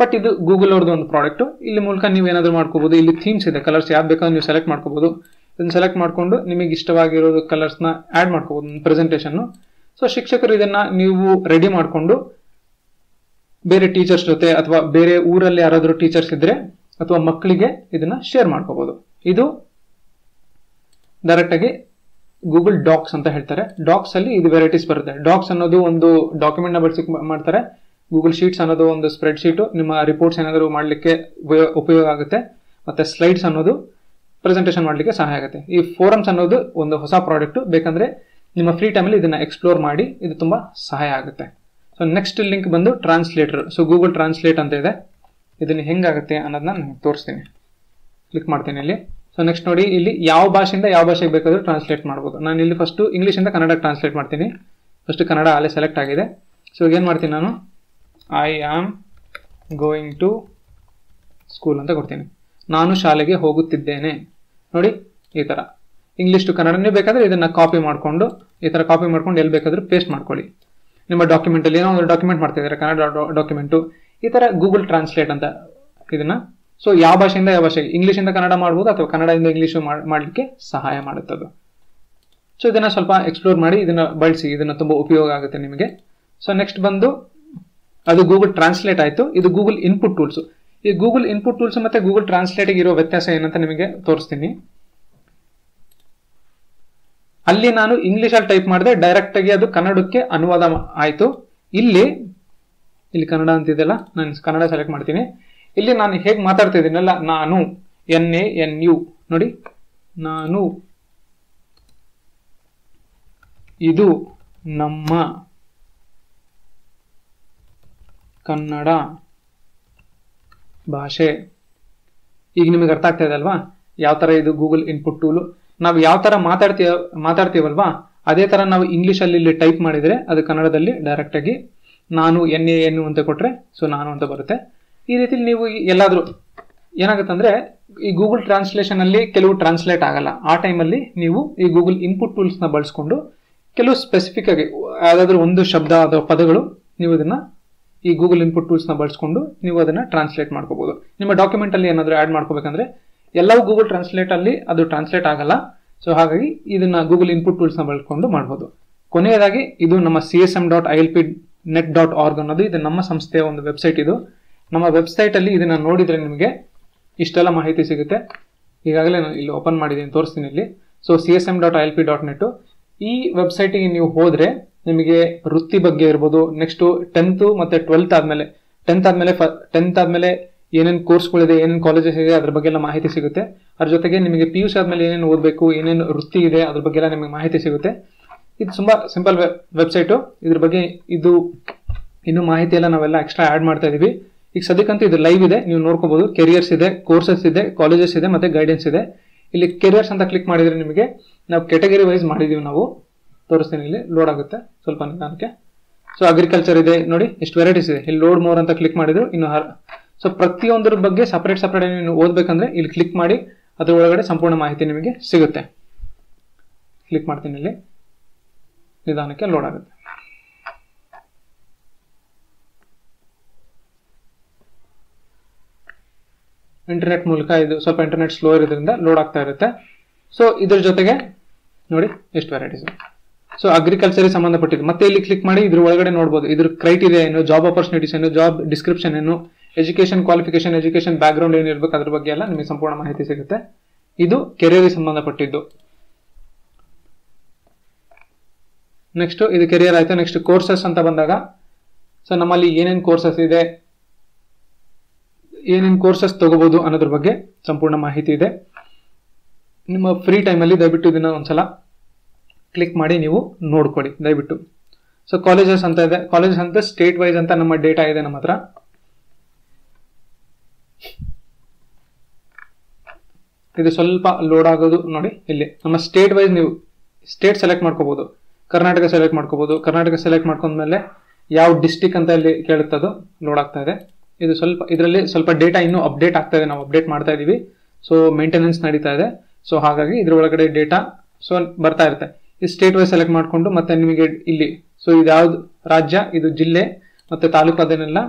ಬಟ್ ಇದು ಗೂಗಲ್ ಅವ್ರದ್ದು ಒಂದು ಪ್ರಾಡಕ್ಟ್ ಇಲ್ಲಿ ಮೂಲಕ ನೀವು ಏನಾದರೂ ಮಾಡ್ಕೋಬೋದು. ಇಲ್ಲಿ ಥೀಮ್ಸ್ ಇದೆ. ಕಲರ್ಸ್ ಯಾವ್ದು ಬೇಕಾದ್ರೂ ನೀವು ಸೆಲೆಕ್ಟ್ ಮಾಡ್ಕೋಬೋದು. ಇದನ್ನು ಸೆಲೆಕ್ಟ್ ಮಾಡ್ಕೊಂಡು ನಿಮಗೆ ಇಷ್ಟವಾಗಿರೋದು ಕಲರ್ಸ್ನ ಆ್ಯಡ್ ಮಾಡ್ಕೋಬಹುದು ಪ್ರೆಸೆಂಟೇಷನ್ ಸೊ ಶಿಕ್ಷಕರು ಇದನ್ನ ನೀವು ರೆಡಿ ಮಾಡಿಕೊಂಡು ಬೇರೆ ಟೀಚರ್ಸ್ ಜೊತೆ ಅಥವಾ ಬೇರೆ ಊರಲ್ಲಿ ಯಾರಾದರೂ ಟೀಚರ್ಸ್ ಇದ್ದರೆ ಅಥವಾ ಮಕ್ಕಳಿಗೆ ಇದನ್ನ ಶೇರ್ ಮಾಡ್ಕೋಬೋದು. ಇದು ಡೈರೆಕ್ಟಾಗಿ ಗೂಗಲ್ ಡಾಕ್ಸ್ ಅಂತ ಹೇಳ್ತಾರೆ. ಡಾಕ್ಸ್ ಅಲ್ಲಿ ಇದು ವೆರೈಟೀಸ್ ಬರುತ್ತೆ. ಡಾಕ್ಸ್ ಅನ್ನೋದು ಒಂದು ಡಾಕ್ಯುಮೆಂಟ್ನ ಬಳಸಿ ಮಾಡ್ತಾರೆ. ಗೂಗಲ್ ಶೀಟ್ಸ್ ಅನ್ನೋದು ಒಂದು ಸ್ಪ್ರೆಡ್ ಶೀಟು ನಿಮ್ಮ ರಿಪೋರ್ಟ್ಸ್ ಏನಾದರೂ ಮಾಡಲಿಕ್ಕೆ ಉಪಯೋಗ ಆಗುತ್ತೆ. ಮತ್ತೆ ಸ್ಲೈಡ್ಸ್ ಅನ್ನೋದು ಪ್ರೆಸೆಂಟೇಷನ್ ಮಾಡಲಿಕ್ಕೆ ಸಹಾಯ ಆಗುತ್ತೆ. ಈ ಫೋರಮ್ಸ್ ಅನ್ನೋದು ಒಂದು ಹೊಸ ಪ್ರಾಡಕ್ಟ್ ಬೇಕಂದ್ರೆ ನಿಮ್ಮ ಫ್ರೀ ಟೈಮಲ್ಲಿ ಇದನ್ನ ಎಕ್ಸ್ಪ್ಲೋರ್ ಮಾಡಿ ಇದು ತುಂಬಾ ಸಹಾಯ ಆಗುತ್ತೆ. ಸೊ ನೆಕ್ಸ್ಟ್ ಲಿಂಕ್ ಬಂದು ಟ್ರಾನ್ಸ್ಲೇಟರ್ ಸೊ ಗೂಗಲ್ ಟ್ರಾನ್ಸ್ಲೇಟ್ ಅಂತ ಇದೆ. ಇದನ್ನ ಹೆಂಗಾಗುತ್ತೆ ಅನ್ನೋದನ್ನ ನಾನು ತೋರಿಸ್ತೀನಿ. ಕ್ಲಿಕ್ ಮಾಡ್ತೀನಿ ಇಲ್ಲಿ. ಸೊ ನೆಕ್ಸ್ಟ್ ನೋಡಿ, ಇಲ್ಲಿ ಯಾವ ಭಾಷೆಯಿಂದ ಯಾವ ಭಾಷೆಗೆ ಬೇಕಾದರೂ ಟ್ರಾನ್ಸ್ಲೇಟ್ ಮಾಡ್ಬೋದು. ನಾನು ಇಲ್ಲಿ ಫಸ್ಟು ಇಂಗ್ಲೀಷಿಂದ ಕನ್ನಡ ಟ್ರಾನ್ಸ್ಲೇಟ್ ಮಾಡ್ತೀನಿ. ಫಸ್ಟ್ ಕನ್ನಡ ಅಲ್ಲೇ ಸೆಲೆಕ್ಟ್ ಆಗಿದೆ. ಸೊ ಏನು ಮಾಡ್ತೀನಿ ನಾನು? I am going to school ಅಂತ ಕೊಡ್ತೀನಿ. ನಾನು ಶಾಲೆಗೆ ಹೋಗುತ್ತಿದ್ದೇನೆ. ನೋಡಿ, ಈ ಥರ ಇಂಗ್ಲೀಷ್ ಟು ಕನ್ನಡನೇ ಬೇಕಾದರೆ ಇದನ್ನು ಕಾಪಿ ಮಾಡಿಕೊಂಡು, ಈ ಥರ ಕಾಪಿ ಮಾಡ್ಕೊಂಡು ಎಲ್ಲಿ ಬೇಕಾದರೂ ಪೇಸ್ಟ್ ಮಾಡ್ಕೊಳ್ಳಿ. ನಿಮ್ಮ ಡಾಕ್ಯುಮೆಂಟಲ್ಲಿ ಏನೋ ಒಂದು ಡಾಕ್ಯುಮೆಂಟ್ ಮಾಡ್ತಿದ್ದಾರೆ ಕನ್ನಡ ಡಾಕ್ಯುಮೆಂಟು ಈ ಥರ ಗೂಗಲ್ ಟ್ರಾನ್ಸ್ಲೇಟ್ ಅಂತ ಇದನ್ನು. ಸೊ ಯಾವ ಭಾಷೆಯಿಂದ ಯಾವ ಭಾಷೆಗೆ ಇಂಗ್ಲೀಷಿಂದ ಕನ್ನಡ ಮಾಡ್ಬೋದು ಅಥವಾ ಕನ್ನಡದಿಂದ ಇಂಗ್ಲೀಷು ಮಾಡಲಿಕ್ಕೆ ಸಹಾಯ ಮಾಡುತ್ತದು? ಸೊ ಇದನ್ನು ಸ್ವಲ್ಪ ಎಕ್ಸ್ಪ್ಲೋರ್ ಮಾಡಿ, ಇದನ್ನು ಬಳಸಿ, ಇದನ್ನು ತುಂಬ ಉಪಯೋಗ ಆಗುತ್ತೆ ನಿಮಗೆ. ಸೊ ನೆಕ್ಸ್ಟ್ ಬಂದು ಅದು ಗೂಗಲ್ ಟ್ರಾನ್ಸ್ಲೇಟ್ ಆಯಿತು. ಇದು ಗೂಗಲ್ ಇನ್ಪುಟ್ ಟೂಲ್ಸ್ ಈ ಗೂಗಲ್ ಇನ್ಪುಟ್ ಟೂಲ್ಸ್ ಮತ್ತೆ ಗೂಗಲ್ ಟ್ರಾನ್ಸ್ಲೇಟ್ಗೆ ಇರೋ ವ್ಯತ್ಯಾಸ ಏನಂತ ನಿಮಗೆ ತೋರಿಸ್ತೀನಿ. ಅಲ್ಲಿ ನಾನು ಇಂಗ್ಲೀಷಲ್ಲಿ ಟೈಪ್ ಮಾಡಿದೆ. ಡೈರೆಕ್ಟ್ ಆಗಿ ಅದು ಕನ್ನಡಕ್ಕೆ ಅನುವಾದ ಆಯಿತು. ಇಲ್ಲಿ ಇಲ್ಲಿ ಕನ್ನಡ ಅಂತಿದೆಯಲ್ಲ ನಾನು ಕನ್ನಡ ಸೆಲೆಕ್ಟ್ ಮಾಡ್ತೀನಿ. ಇಲ್ಲಿ ನಾನು ಹೇಗೆ ಮಾತಾಡ್ತಾ ಇದ್ದೀನಲ್ಲ ನಾನು ಎನ್ ಎ ಎನ್ ಯು ನೋಡಿ, ನಾನು, ಇದು ನಮ್ಮ ಕನ್ನಡ ಭಾಷೆ. ಈಗ ನಿಮಗೆ ಅರ್ಥ ಆಗ್ತಾ ಇದೆ ಅಲ್ವಾ? ಯಾವ ಥರ ಇದು ಗೂಗಲ್ ಇನ್ಪುಟ್ ಟೂಲು ನಾವು ಯಾವ ಥರ ಮಾತಾಡ್ತೀವ ಮಾತಾಡ್ತೀವಲ್ವಾ? ಅದೇ ಥರ ನಾವು ಇಂಗ್ಲೀಷಲ್ಲಿ ಇಲ್ಲಿ ಟೈಪ್ ಮಾಡಿದರೆ ಅದು ಕನ್ನಡದಲ್ಲಿ ಡೈರೆಕ್ಟಾಗಿ ನಾನು ಎನ್ ಎ ಎನ್ ಅಂತ ಕೊಟ್ಟರೆ ಸೊ ನಾನು ಅಂತ ಬರುತ್ತೆ. ಈ ರೀತಿಲಿ ನೀವು ಎಲ್ಲಾದರೂ ಏನಾಗುತ್ತಂದ್ರೆ ಈ ಗೂಗಲ್ ಟ್ರಾನ್ಸ್ಲೇಷನ್ ಅಲ್ಲಿ ಕೆಲವು ಟ್ರಾನ್ಸ್ಲೇಟ್ ಆಗಲ್ಲ. ಆ ಟೈಮಲ್ಲಿ ನೀವು ಈ ಗೂಗಲ್ ಇನ್ಪುಟ್ ಟೂಲ್ಸ್ನ ಬಳಸ್ಕೊಂಡು ಕೆಲವು ಸ್ಪೆಸಿಫಿಕ್ ಆಗಿ, ಯಾವುದಾದ್ರೂ ಒಂದು ಶಬ್ದ ಅಥವಾ ಪದಗಳು ನೀವು ಇದನ್ನ ಈ ಗೂಗಲ್ ಇನ್ಪುಟ್ ಟೂಲ್ಸ್ನ ಬಳಸ್ಕೊಂಡು ನೀವು ಅದನ್ನು ಟ್ರಾನ್ಸ್ಲೇಟ್ ಮಾಡ್ಕೋಬಹುದು ನಿಮ್ಮ ಡಾಕ್ಯುಮೆಂಟಲ್ಲಿ ಏನಾದರೂ ಆ್ಯಡ್ ಮಾಡ್ಕೋಬೇಕಂದ್ರೆ ಎಲ್ಲವೂ ಗೂಗಲ್ ಟ್ರಾನ್ಸ್ಲೇಟಲ್ಲಿ ಅದು ಟ್ರಾನ್ಸ್ಲೇಟ್ ಆಗಲ್ಲ. ಸೊ ಹಾಗಾಗಿ ಇದನ್ನು ಗೂಗಲ್ ಇನ್ಪುಟ್ ಟೂಲ್ಸ್ನ ಬಳಸ್ಕೊಂಡು ಮಾಡ್ಬೋದು. ಕೊನೆಯದಾಗಿ ಇದು ನಮ್ಮ C S M dot I L P net dot org ಅನ್ನೋದು, ಇದು ನಮ್ಮ ಸಂಸ್ಥೆಯ ಒಂದು ವೆಬ್ಸೈಟ್ ಇದು. ನಮ್ಮ ವೆಬ್ಸೈಟಲ್ಲಿ ಇದನ್ನು ನೋಡಿದರೆ ನೋಡಿದ್ರೆ ನಿಮಗೆ ಇಷ್ಟೆಲ್ಲ ಮಾಹಿತಿ ಸಿಗುತ್ತೆ. ಈಗಾಗಲೇ ನಾನು ಇಲ್ಲಿ ಓಪನ್ ಮಾಡಿದ್ದೀನಿ, ತೋರಿಸ್ತೀನಿ ಇಲ್ಲಿ. So C S M dot I L P dot net ಈ ವೆಬ್ಸೈಟಿಗೆ ನೀವು ಹೋದ್ರೆ ನಿಮಗೆ ವೃತ್ತಿ ಬಗ್ಗೆ ಇರ್ಬೋದು. ನೆಕ್ಸ್ಟು ಟೆಂತ್ ಮತ್ತೆ ಟ್ವೆಲ್ತ್ ಆದಮೇಲೆ. ಟೆಂತ್ ಆದಮೇಲೆ ಫ ಟೆಂತ್ ಆದಮೇಲೆ ಏನೇನು ಕೋರ್ಸ್ಗಳಿದೆ ಏನೇನು ಕಾಲೇಜಸ್ ಇದೆ, ಅದ್ರ ಬಗ್ಗೆ ಎಲ್ಲ ಮಾಹಿತಿ ಸಿಗುತ್ತೆ. ಅದ್ರ ಜೊತೆಗೆ ನಿಮಗೆ ಪಿ ಯು ಸಿ ಆದಮೇಲೆ ಏನೇನು ಓದಬೇಕು, ಏನೇನು ವೃತ್ತಿ ಇದೆ, ಅದ್ರ ಬಗ್ಗೆ ಎಲ್ಲ ನಿಮಗೆ ಮಾಹಿತಿ ಸಿಗುತ್ತೆ. ಇದು ತುಂಬ ಸಿಂಪಲ್ ವೆಬ್ಸೈಟು ಇದ್ರ ಬಗ್ಗೆ ಇದು ಇನ್ನು ಮಾಹಿತಿ ಎಲ್ಲ ನಾವೆಲ್ಲ ಎಕ್ಸ್ಟ್ರಾ ಆ್ಯಡ್ ಮಾಡ್ತಾ ಇದೀವಿ. ಈಗ ಸದ್ಯಕ್ಕಂತೂ ಇದು ಲೈವ್ ಇದೆ. ನೀವು ನೋಡ್ಕೋಬಹುದು ಕೆರಿಯರ್ಸ್ ಇದೆ ಕೋರ್ಸಸ್ ಇದೆ ಕಾಲೇಜಸ್ ಇದೆ, ಮತ್ತೆ ಗೈಡೆನ್ಸ್ ಇದೆ. ಇಲ್ಲಿ ಕೆರಿಯರ್ಸ್ ಅಂತ ಕ್ಲಿಕ್ ಮಾಡಿದ್ರೆ ನಿಮಗೆ ನಾವು ಕೆಟಗರಿ ವೈಸ್ ಮಾಡಿದೀವಿ ನಾವು. ತೋರಿಸ್ತೀನಿ ಇಲ್ಲಿ ಲೋಡ್ ಆಗುತ್ತೆ. ಸ್ವಲ್ಪ ನಿಧಾನಕ್ಕೆ. ಸೊ ಅಗ್ರಿಕಲ್ಚರ್ ಇದೆ, ನೋಡಿ, ಎಷ್ಟು ವೆರೈಟೀಸ್ ಇದೆ. ಇಲ್ಲಿ ಲೋಡ್ ಮೋರ್ ಅಂತ ಕ್ಲಿಕ್ ಮಾಡಿದ್ರು, ಇನ್ನು ಸೊ ಪ್ರತಿಯೊಂದರ ಬಗ್ಗೆ ಸಪರೇಟ್ ಸಪರೇಟ್ ನೀವು ಓದಬೇಕಂದ್ರೆ, ಇಲ್ಲಿ ಕ್ಲಿಕ್ ಮಾಡಿ ಅದರ ಒಳಗಡೆ ಸಂಪೂರ್ಣ ಮಾಹಿತಿ ನಿಮಗೆ ಸಿಗುತ್ತೆ. ಕ್ಲಿಕ್ ಮಾಡ್ತೀನಿ ಇಲ್ಲಿ. ನಿಧಾನಕ್ಕೆ ಲೋಡ್ ಆಗುತ್ತೆ. ಇಂಟರ್ನೆಟ್ ಮೂಲಕ ಇದು ಸ್ವಲ್ಪ ಇಂಟರ್ನೆಟ್ ಸ್ಲೋ ಇರೋದ್ರಿಂದ ಲೋಡ್ ಆಗ್ತಾ ಇರುತ್ತೆ. ಸೊ ಇದ್ರ ಜೊತೆಗೆ, ನೋಡಿ, ಎಷ್ಟು ವೆರೈಟೀಸ್ ಸೊ ಅಗ್ರಿಕಲ್ಚರ್ ಸಂಬಂಧಪಟ್ಟಿದ್ದು. ಮತ್ತೆ ಇಲ್ಲಿ ಕ್ಲಿಕ್ ಮಾಡಿ ಇದ್ರ ಒಳಗಡೆ ನೋಡಬಹುದು ಇದ್ರ ಕ್ರೈಟೀರಿಯಾ ಏನು ಜಾಬ್ ಆಪರ್ಚುನಿಟೀಸ್ ಏನು ಜಾಬ್ ಡಿಸ್ಕ್ರಿಪ್ಷನ್ ಏನು ಎಜುಕೇಶನ್ ಕ್ವಾಲಿಫಿಕೇಶನ್ ಎಜುಕೇಶನ್ ಬ್ಯಾಕ್ಗ್ರೌಂಡ್ ಇರಬೇಕು ಅದ್ರ ಬಗ್ಗೆ ಎಲ್ಲ ನಿಮಗೆ ಸಂಪೂರ್ಣ ಮಾಹಿತಿ ಸಿಗುತ್ತೆ. ಇದು ಕೆರಿಯರ್ ಸಂಬಂಧಪಟ್ಟಿದ್ದು. ನೆಕ್ಸ್ಟ್ ಇದು ಕೆರಿಯರ್ ಆಯ್ತು. ನೆಕ್ಸ್ಟ್ ಕೋರ್ಸಸ್ ಅಂತ ಬಂದಾಗ ಸೊ ನಮ್ಮಲ್ಲಿ ಏನೇನು ಕೋರ್ಸಸ್ ಇದೆ, ಏನೇನು ಕೋರ್ಸಸ್ ತಗೋಬಹುದು ಅನ್ನೋದ್ರ ಬಗ್ಗೆ ಸಂಪೂರ್ಣ ಮಾಹಿತಿ ಇದೆ. ನಿಮ್ಮ ಫ್ರೀ ಟೈಮಲ್ಲಿ ದಯವಿಟ್ಟು ಇದನ್ನ ಒಂದ್ಸಲ ಕ್ಲಿಕ್ ಮಾಡಿ ನೀವು ನೋಡ್ಕೊಳ್ಳಿ, ದಯವಿಟ್ಟು. ಸೊ ಕಾಲೇಜಸ್ ಅಂತ ಇದೆ. ಕಾಲೇಜಸ್ ಅಂತ ಸ್ಟೇಟ್ ವೈಸ್ ಅಂತ ನಮ್ಮ ಡೇಟಾ ಇದೆ ನಮ್ಮ ಹತ್ರ. ಇದು ಸ್ವಲ್ಪ ಲೋಡ್ ಆಗೋದು ನೋಡಿ ಇಲ್ಲಿ. ನಮ್ಮ ಸ್ಟೇಟ್ ವೈಸ್ ನೀವು ಸ್ಟೇಟ್ ಸೆಲೆಕ್ಟ್ ಮಾಡ್ಕೋಬಹುದು ಕರ್ನಾಟಕ ಸೆಲೆಕ್ಟ್ ಮಾಡ್ಕೋಬಹುದು ಕರ್ನಾಟಕ ಸೆಲೆಕ್ಟ್ ಮಾಡ್ಕೊಂಡ್ಮೇಲೆ ಯಾವ ಡಿಸ್ಟಿಕ್ ಅಂತ ಇಲ್ಲಿ ಕೇಳುತ್ತದು ಲೋಡ್ ಆಗ್ತಾ ಇದೆ. ಇದು ಸ್ವಲ್ಪ, ಇದರಲ್ಲಿ ಸ್ವಲ್ಪ ಡೇಟಾ ಇನ್ನೂ ಅಪ್ಡೇಟ್ ಆಗ್ತಾ ಇದೆ. ನಾವು ಅಪ್ಡೇಟ್ ಮಾಡ್ತಾ ಇದೀವಿ. ಸೊ ಮೇಂಟೆನೆನ್ಸ್ ನಡೀತಾ ಇದೆ. ಸೊ ಹಾಗಾಗಿ ಇದರ ಒಳಗಡೆ ಡೇಟಾ ಸೊ ಬರ್ತಾ ಇರುತ್ತೆ. ಈ ಸ್ಟೇಟ್ ವೈಸ್ ಸೆಲೆಕ್ಟ್ ಮಾಡಿಕೊಂಡು ಮತ್ತೆ ನಿಮಗೆ ಇಲ್ಲಿ ಸೊ ಇದು ಯಾವ್ದು ರಾಜ್ಯ, ಇದು ಜಿಲ್ಲೆ ಮತ್ತೆ ತಾಲೂಕು ಅದನ್ನೆಲ್ಲ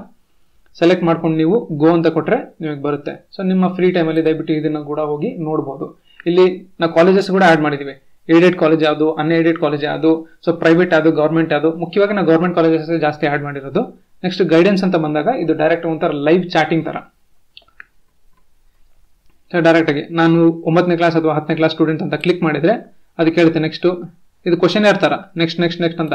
ಸೆಲೆಕ್ಟ್ ಮಾಡ್ಕೊಂಡು ನೀವು ಗೋ ಅಂತ ಕೊಟ್ರೆ ನಿಮಗೆ ಬರುತ್ತೆ. ಸೊ ನಿಮ್ಮ ಫ್ರೀ ಟೈಮಲ್ಲಿ ದಯವಿಟ್ಟು ಇದನ್ನ ಕೂಡ ಹೋಗಿ ನೋಡ್ಬೋದು. ಇಲ್ಲಿ ನಾವು ಕಾಲೇಜಸ್ ಕೂಡ ಆಡ್ ಮಾಡಿದ್ದೀವಿ ಏಡೆಡ್ ಕಾಲೇಜ್ ಯಾವುದು ಅನ್ಏಡೆಡ್ ಕಾಲೇಜ್ ಯಾವುದು ಸೊ ಪ್ರೈವೇಟ್ ಯಾವುದು ಗೌರ್ಮೆಂಟ್ ಯಾವುದು, ಮುಖ್ಯವಾಗಿ ನಾವು ಗೌರ್ಮೆಂಟ್ ಕಾಲೇಜಸ್ ಜಾಸ್ತಿ ಆಡ್ ಮಾಡಿರೋದು. ನೆಕ್ಸ್ಟ್ ಗೈಡೆನ್ಸ್ ಅಂತ ಬಂದಾಗ ಇದು ಡೈರೆಕ್ಟ್ ಒಂಥರ ಲೈವ್ ಚಾಟಿಂಗ್ ತರ. ಡೈರೆಕ್ಟ್ ಆಗಿ ನಾನು ಒಂಬತ್ತನೇ ಕ್ಲಾಸ್ ಅಥವಾ ಹತ್ತನೇ ಕ್ಲಾಸ್ ಸ್ಟೂಡೆಂಟ್ ಅಂತ ಕ್ಲಿಕ್ ಮಾಡಿದ್ರೆ ಅದಕ್ಕೆ ಹೇಳುತ್ತೆ ನೆಕ್ಸ್ಟ್ ಇದು ಕ್ವಶನ್ ಇರ್ತಾರ ನೆಕ್ಸ್ಟ್ ನೆಕ್ಸ್ಟ್ ನೆಕ್ಸ್ಟ್ ಅಂತ.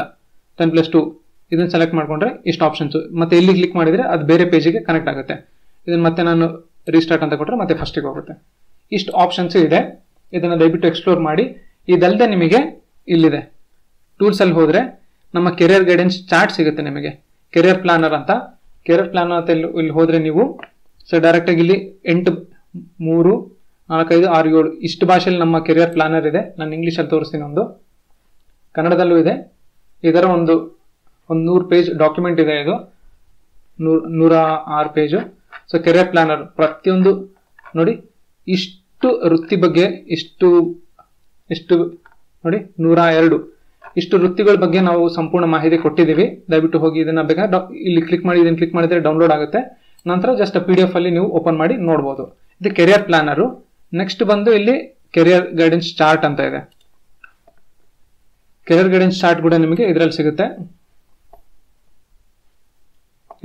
ಟೆನ್ ಪ್ಲಸ್ ಟು ಇದನ್ನ ಸೆಲೆಕ್ಟ್ ಮಾಡ್ಕೊಂಡ್ರೆ ಇಷ್ಟು ಆಪ್ಷನ್ಸ್ ಮತ್ತೆ ಇಲ್ಲಿ ಕ್ಲಿಕ್ ಮಾಡಿದ್ರೆ ಅದು ಬೇರೆ ಪೇಜಿಗೆ ಕನೆಕ್ಟ್ ಆಗುತ್ತೆ. ಇದನ್ನ ಮತ್ತೆ ನಾನು ರೀಸ್ಟಾರ್ಟ್ ಅಂತ ಕೊಟ್ಟರೆ ಮತ್ತೆ ಫಸ್ಟಿಗೆ ಹೋಗುತ್ತೆ. ಇಷ್ಟು ಆಪ್ಷನ್ಸ್ ಇದೆ. ಇದನ್ನ ದಯವಿಟ್ಟು ಎಕ್ಸ್ಪ್ಲೋರ್ ಮಾಡಿ. ಇದಲ್ಲದೆ ನಿಮಗೆ ಇಲ್ಲಿದೆ. ಟೂಲ್ಸ್ ಅಲ್ಲಿ ಹೋದ್ರೆ ನಮ್ಮ ಕೆರಿಯರ್ ಗೈಡೆನ್ಸ್ ಚಾರ್ಟ್ ಸಿಗುತ್ತೆ ನಿಮಗೆ. ಕೆರಿಯರ್ ಪ್ಲಾನರ್ ಅಂತ. ಕೆರಿಯರ್ ಪ್ಲಾನರ್ ಅಂತ ಇಲ್ಲಿ ಇಲ್ಲಿ ಹೋದ್ರೆ ನೀವು ಸೊ ಡೈರೆಕ್ಟ್ ಆಗಿ ಇಲ್ಲಿ ಎಂಟು, ಮೂರು, ನಾಲ್ಕೈದು, ಆರು, ಏಳು, ಇಷ್ಟು ಭಾಷೆಯಲ್ಲಿ ನಮ್ಮ ಕೆರಿಯರ್ ಪ್ಲಾನರ್ ಇದೆ. ನಾನು ಇಂಗ್ಲೀಷಲ್ಲಿ ತೋರಿಸ್ತೀನಿ ಒಂದು. ಕನ್ನಡದಲ್ಲೂ ಇದೆ. ಇದರ ಒಂದು ಒಂದು ನೂರು ಪೇಜ್ ಡಾಕ್ಯುಮೆಂಟ್ ಇದೆ ಇದು. ನೂರ ನೂರ ಆರು ಪೇಜು. ಸೊ ಕೆರಿಯರ್ ಪ್ಲಾನರ್ ಪ್ರತಿಯೊಂದು ನೋಡಿ, ಇಷ್ಟು ವೃತ್ತಿ ಬಗ್ಗೆ ಇಷ್ಟು ಇಷ್ಟು ನೋಡಿ, ನೂರ ಎರಡು. ಇಷ್ಟು ವೃತ್ತಿಗಳ ಬಗ್ಗೆ ನಾವು ಸಂಪೂರ್ಣ ಮಾಹಿತಿ ಕೊಟ್ಟಿದ್ದೀವಿ. ದಯವಿಟ್ಟು ಹೋಗಿ ಇದನ್ನ ಬೇಕಾದ್ರೆ ಇಲ್ಲಿ ಕ್ಲಿಕ್ ಮಾಡಿ, ಇದನ್ನು ಕ್ಲಿಕ್ ಮಾಡಿದರೆ ಡೌನ್ಲೋಡ್ ಆಗುತ್ತೆ. ನಂತರ ಜಸ್ಟ್ ಪಿ ಡಿ ಎಫ್ ಅಲ್ಲಿ ನೀವು ಓಪನ್ ಮಾಡಿ ನೋಡ್ಬೋದು. ಇದು ಕೆರಿಯರ್ ಪ್ಲಾನರು ನೆಕ್ಸ್ಟ್ ಬಂದು ಇಲ್ಲಿ ಕೆರಿಯರ್ ಗೈಡೆನ್ಸ್ ಚಾರ್ಟ್ ಅಂತ ಇದೆ. ಕೆರಿಯರ್ ಗೈಡೆನ್ಸ್ ಚಾರ್ಟ್ ಕೂಡ ನಿಮಗೆ ಇದರಲ್ಲಿ ಸಿಗುತ್ತೆ.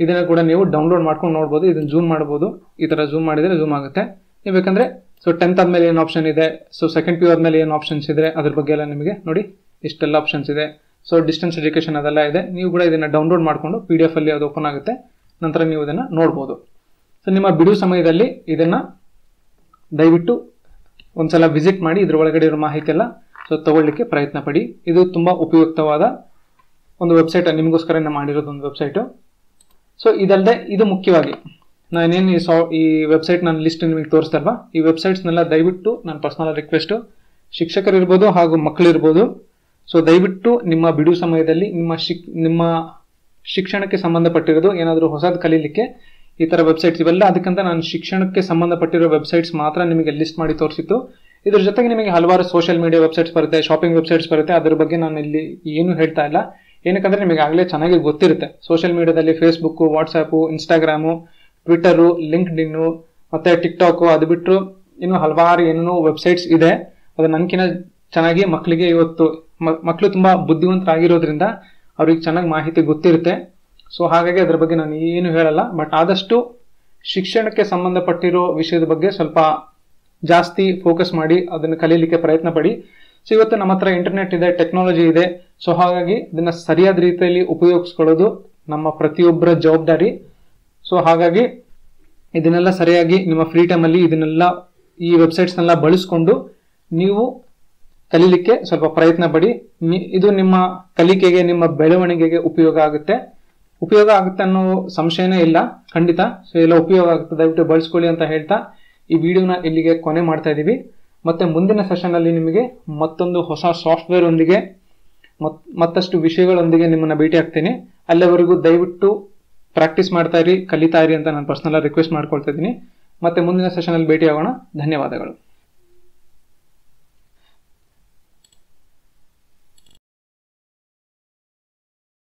ಇದನ್ನು ಕೂಡ ನೀವು ಡೌನ್ಲೋಡ್ ಮಾಡ್ಕೊಂಡು ನೋಡ್ಬೋದು, ಇದನ್ನು ಜೂಮ್ ಮಾಡ್ಬೋದು. ಈ ಥರ ಜೂಮ್ ಮಾಡಿದರೆ ಜೂಮ್ ಆಗುತ್ತೆ. ನೀವು ಬೇಕಂದರೆ ಸೊ ಟೆಂತ್ ಆದಮೇಲೆ ಏನು ಆಪ್ಷನ್ ಇದೆ? ಸೊ ಸೆಕೆಂಡ್ ಪಿ ಆದ್ಮೇಲೆ ಏನು ಆಪ್ಷನ್ಸ್ ಇದೆ ಅದ್ರ ಬಗ್ಗೆ ಎಲ್ಲ ನಿಮಗೆ ನೋಡಿ, ಇಷ್ಟೆಲ್ಲ ಆಪ್ಷನ್ಸ್ ಇದೆ. ಸೊ ಡಿಸ್ಟೆನ್ಸ್ ಎಜುಕೇಷನ್ ಅದೆಲ್ಲ ಇದೆ. ನೀವು ಕೂಡ ಇದನ್ನು ಡೌನ್ಲೋಡ್ ಮಾಡಿಕೊಂಡು ಪಿ ಡಿ ಎಫ್ ಅಲ್ಲಿ ಅದು ಓಪನ್ ಆಗುತ್ತೆ. ನಂತರ ನೀವು ಇದನ್ನು ನೋಡ್ಬೋದು. ಸೊ ನಿಮ್ಮ ಬಿಡು ಸಮಯದಲ್ಲಿ ಇದನ್ನು ದಯವಿಟ್ಟು ಒಂದ್ಸಲ ವಿಸಿಟ್ ಮಾಡಿ, ಇದ್ರ ಒಳಗಡೆ ಇರೋ ಮಾಹಿತಿ ಎಲ್ಲ ಸೊ ತಗೊಳ್ಳಿಕ್ಕೆ ಪ್ರಯತ್ನ ಪಡಿ. ಇದು ತುಂಬ ಉಪಯುಕ್ತವಾದ ಒಂದು ವೆಬ್ಸೈಟ್ ನಿಮಗೋಸ್ಕರ ಮಾಡಿರೋದು ಒಂದು ವೆಬ್ಸೈಟು ಸೊ ಇದಲ್ಲದೆ ಇದು ಮುಖ್ಯವಾಗಿ, ನಾನೇನು ಈ ಸಾ, ಈ ವೆಬ್ಸೈಟ್ ನನ್ನ ಲಿಸ್ಟ್ ನಿಮಗೆ ತೋರಿಸ್ತಲ್ವಾ ಈ ವೆಬ್ಸೈಟ್ಸ್ನೆಲ್ಲ ದಯವಿಟ್ಟು ನನ್ನ ಪರ್ಸನಲ್ ರಿಕ್ವೆಸ್ಟು ಶಿಕ್ಷಕರಿರ್ಬೋದು ಹಾಗೂ ಮಕ್ಕಳಿರ್ಬೋದು ಸೊ ದಯವಿಟ್ಟು ನಿಮ್ಮ ಬಿಡುವ ಸಮಯದಲ್ಲಿ ನಿಮ್ಮ ಶಿಕ್, ನಿಮ್ಮ ಶಿಕ್ಷಣಕ್ಕೆ ಸಂಬಂಧಪಟ್ಟಿರೋದು ಏನಾದರೂ ಹೊಸದು ಕಲೀಲಿಕ್ಕೆ ಈ ಥರ ವೆಬ್ಸೈಟ್ಸ್ ಇವೆಲ್ಲ, ಅದಕ್ಕಂತ ನಾನು ಶಿಕ್ಷಣಕ್ಕೆ ಸಂಬಂಧಪಟ್ಟಿರೋ ವೆಬ್ಸೈಟ್ಸ್ ಮಾತ್ರ ನಿಮಗೆ ಲಿಸ್ಟ್ ಮಾಡಿ ತೋರಿಸಿತ್ತು ಇದ್ರ ಜೊತೆಗೆ ನಿಮಗೆ ಹಲವಾರು ಸೋಷಿಯಲ್ ಮೀಡಿಯಾ ವೆಬ್ಸೈಟ್ಸ್ ಬರುತ್ತೆ ಶಾಪಿಂಗ್ ವೆಬ್ಸೈಟ್ಸ್ ಬರುತ್ತೆ. ಅದ್ರ ಬಗ್ಗೆ ನಾನು ಇಲ್ಲಿ ಏನು ಹೇಳ್ತಾ ಇಲ್ಲ. ಏನಕ್ಕಂದ್ರೆ ನಿಮಗೆ ಆಗಲೇ ಚೆನ್ನಾಗಿ ಗೊತ್ತಿರುತ್ತೆ. ಸೋಷಿಯಲ್ ಮೀಡಿಯಾದಲ್ಲಿ Facebook WhatsApp Instagram Twitter LinkedIn ಮತ್ತೆ ಟಿಕ್ಟಾಕು ಅದು ಬಿಟ್ಟರು ಇನ್ನು ಹಲವಾರು ಏನೇನೋ ವೆಬ್ಸೈಟ್ಸ್ ಇದೆ. ಅದು ನನ್ಕಿನ ಚೆನ್ನಾಗಿ ಮಕ್ಕಳಿಗೆ ಇವತ್ತು ಮಕ್ಕಳು ತುಂಬಾ ಬುದ್ಧಿವಂತರಾಗಿರೋದ್ರಿಂದ ಅವ್ರಿಗೆ ಚೆನ್ನಾಗಿ ಮಾಹಿತಿ ಗೊತ್ತಿರುತ್ತೆ. ಸೊ ಹಾಗಾಗಿ ಅದ್ರ ಬಗ್ಗೆ ನಾನು ಏನು ಹೇಳಲ್ಲ. ಬಟ್ ಆದಷ್ಟು ಶಿಕ್ಷಣಕ್ಕೆ ಸಂಬಂಧಪಟ್ಟಿರೋ ವಿಷಯದ ಬಗ್ಗೆ ಸ್ವಲ್ಪ ಜಾಸ್ತಿ ಫೋಕಸ್ ಮಾಡಿ ಅದನ್ನು ಕಲೀಲಿಕ್ಕೆ ಪ್ರಯತ್ನ ಪಡಿ. ಸೊ ಇವತ್ತು ನಮ್ಮ ಹತ್ರ ಇಂಟರ್ನೆಟ್ ಇದೆ ಟೆಕ್ನಾಲಜಿ ಇದೆ. ಸೊ ಹಾಗಾಗಿ ಇದನ್ನ ಸರಿಯಾದ ರೀತಿಯಲ್ಲಿ ಉಪಯೋಗಿಸ್ಕೊಳ್ಳೋದು ನಮ್ಮ ಪ್ರತಿಯೊಬ್ಬರ ಜವಾಬ್ದಾರಿ. ಸೊ ಹಾಗಾಗಿ ಇದನ್ನೆಲ್ಲ ಸರಿಯಾಗಿ ನಿಮ್ಮ ಫ್ರೀ ಟೈಮಲ್ಲಿ ಇದನ್ನೆಲ್ಲ ಈ ವೆಬ್ಸೈಟ್ಸ್ನೆಲ್ಲ ಬಳಸ್ಕೊಂಡು ನೀವು ಕಲೀಲಿಕ್ಕೆ ಸ್ವಲ್ಪ ಪ್ರಯತ್ನ ಪಡಿ. ಇದು ನಿಮ್ಮ ಕಲಿಕೆಗೆ, ನಿಮ್ಮ ಬೆಳವಣಿಗೆಗೆ ಉಪಯೋಗ ಆಗುತ್ತೆ. ಉಪಯೋಗ ಆಗುತ್ತೆ ಅನ್ನೋ ಸಂಶಯನೇ ಇಲ್ಲ, ಖಂಡಿತ. ಸೊ ಎಲ್ಲ ಉಪಯೋಗ ಆಗುತ್ತೆ. ದಯವಿಟ್ಟು ಬಳಸ್ಕೊಳ್ಳಿ ಅಂತ ಹೇಳ್ತಾ ಈ ವಿಡಿಯೋನ ಇಲ್ಲಿಗೆ ಕೊನೆ ಮಾಡ್ತಾ ಇದ್ದೀವಿ ಮತ್ತೆ ಮುಂದಿನ ಸೆಷನ್ ಅಲ್ಲಿ ನಿಮಗೆ ಮತ್ತೊಂದು ಹೊಸ ಸಾಫ್ಟ್ವೇರ್ ಒಂದಿಗೆ ಮತ್ತಷ್ಟು ವಿಷಯಗಳೊಂದಿಗೆ ನಿಮ್ಮನ್ನ ಭೇಟಿ ಆಗ್ತೀನಿ. ಅಲ್ಲಿವರೆಗೂ ದಯವಿಟ್ಟು ಪ್ರಾಕ್ಟೀಸ್ ಮಾಡ್ತಾ ಇರಿ, ಕಲಿತಾ ಇರಿ ಅಂತ ನಾನು ಪರ್ಸನಲ್ ರಿಕ್ವೆಸ್ಟ್ ಮಾಡ್ಕೊಳ್ತಾ ಇದ್ದೀನಿ. ಮತ್ತೆ ಮುಂದಿನ ಸೆಷನ್ ಅಲ್ಲಿ ಭೇಟಿ ಆಗೋಣ ಧನ್ಯವಾದಗಳು.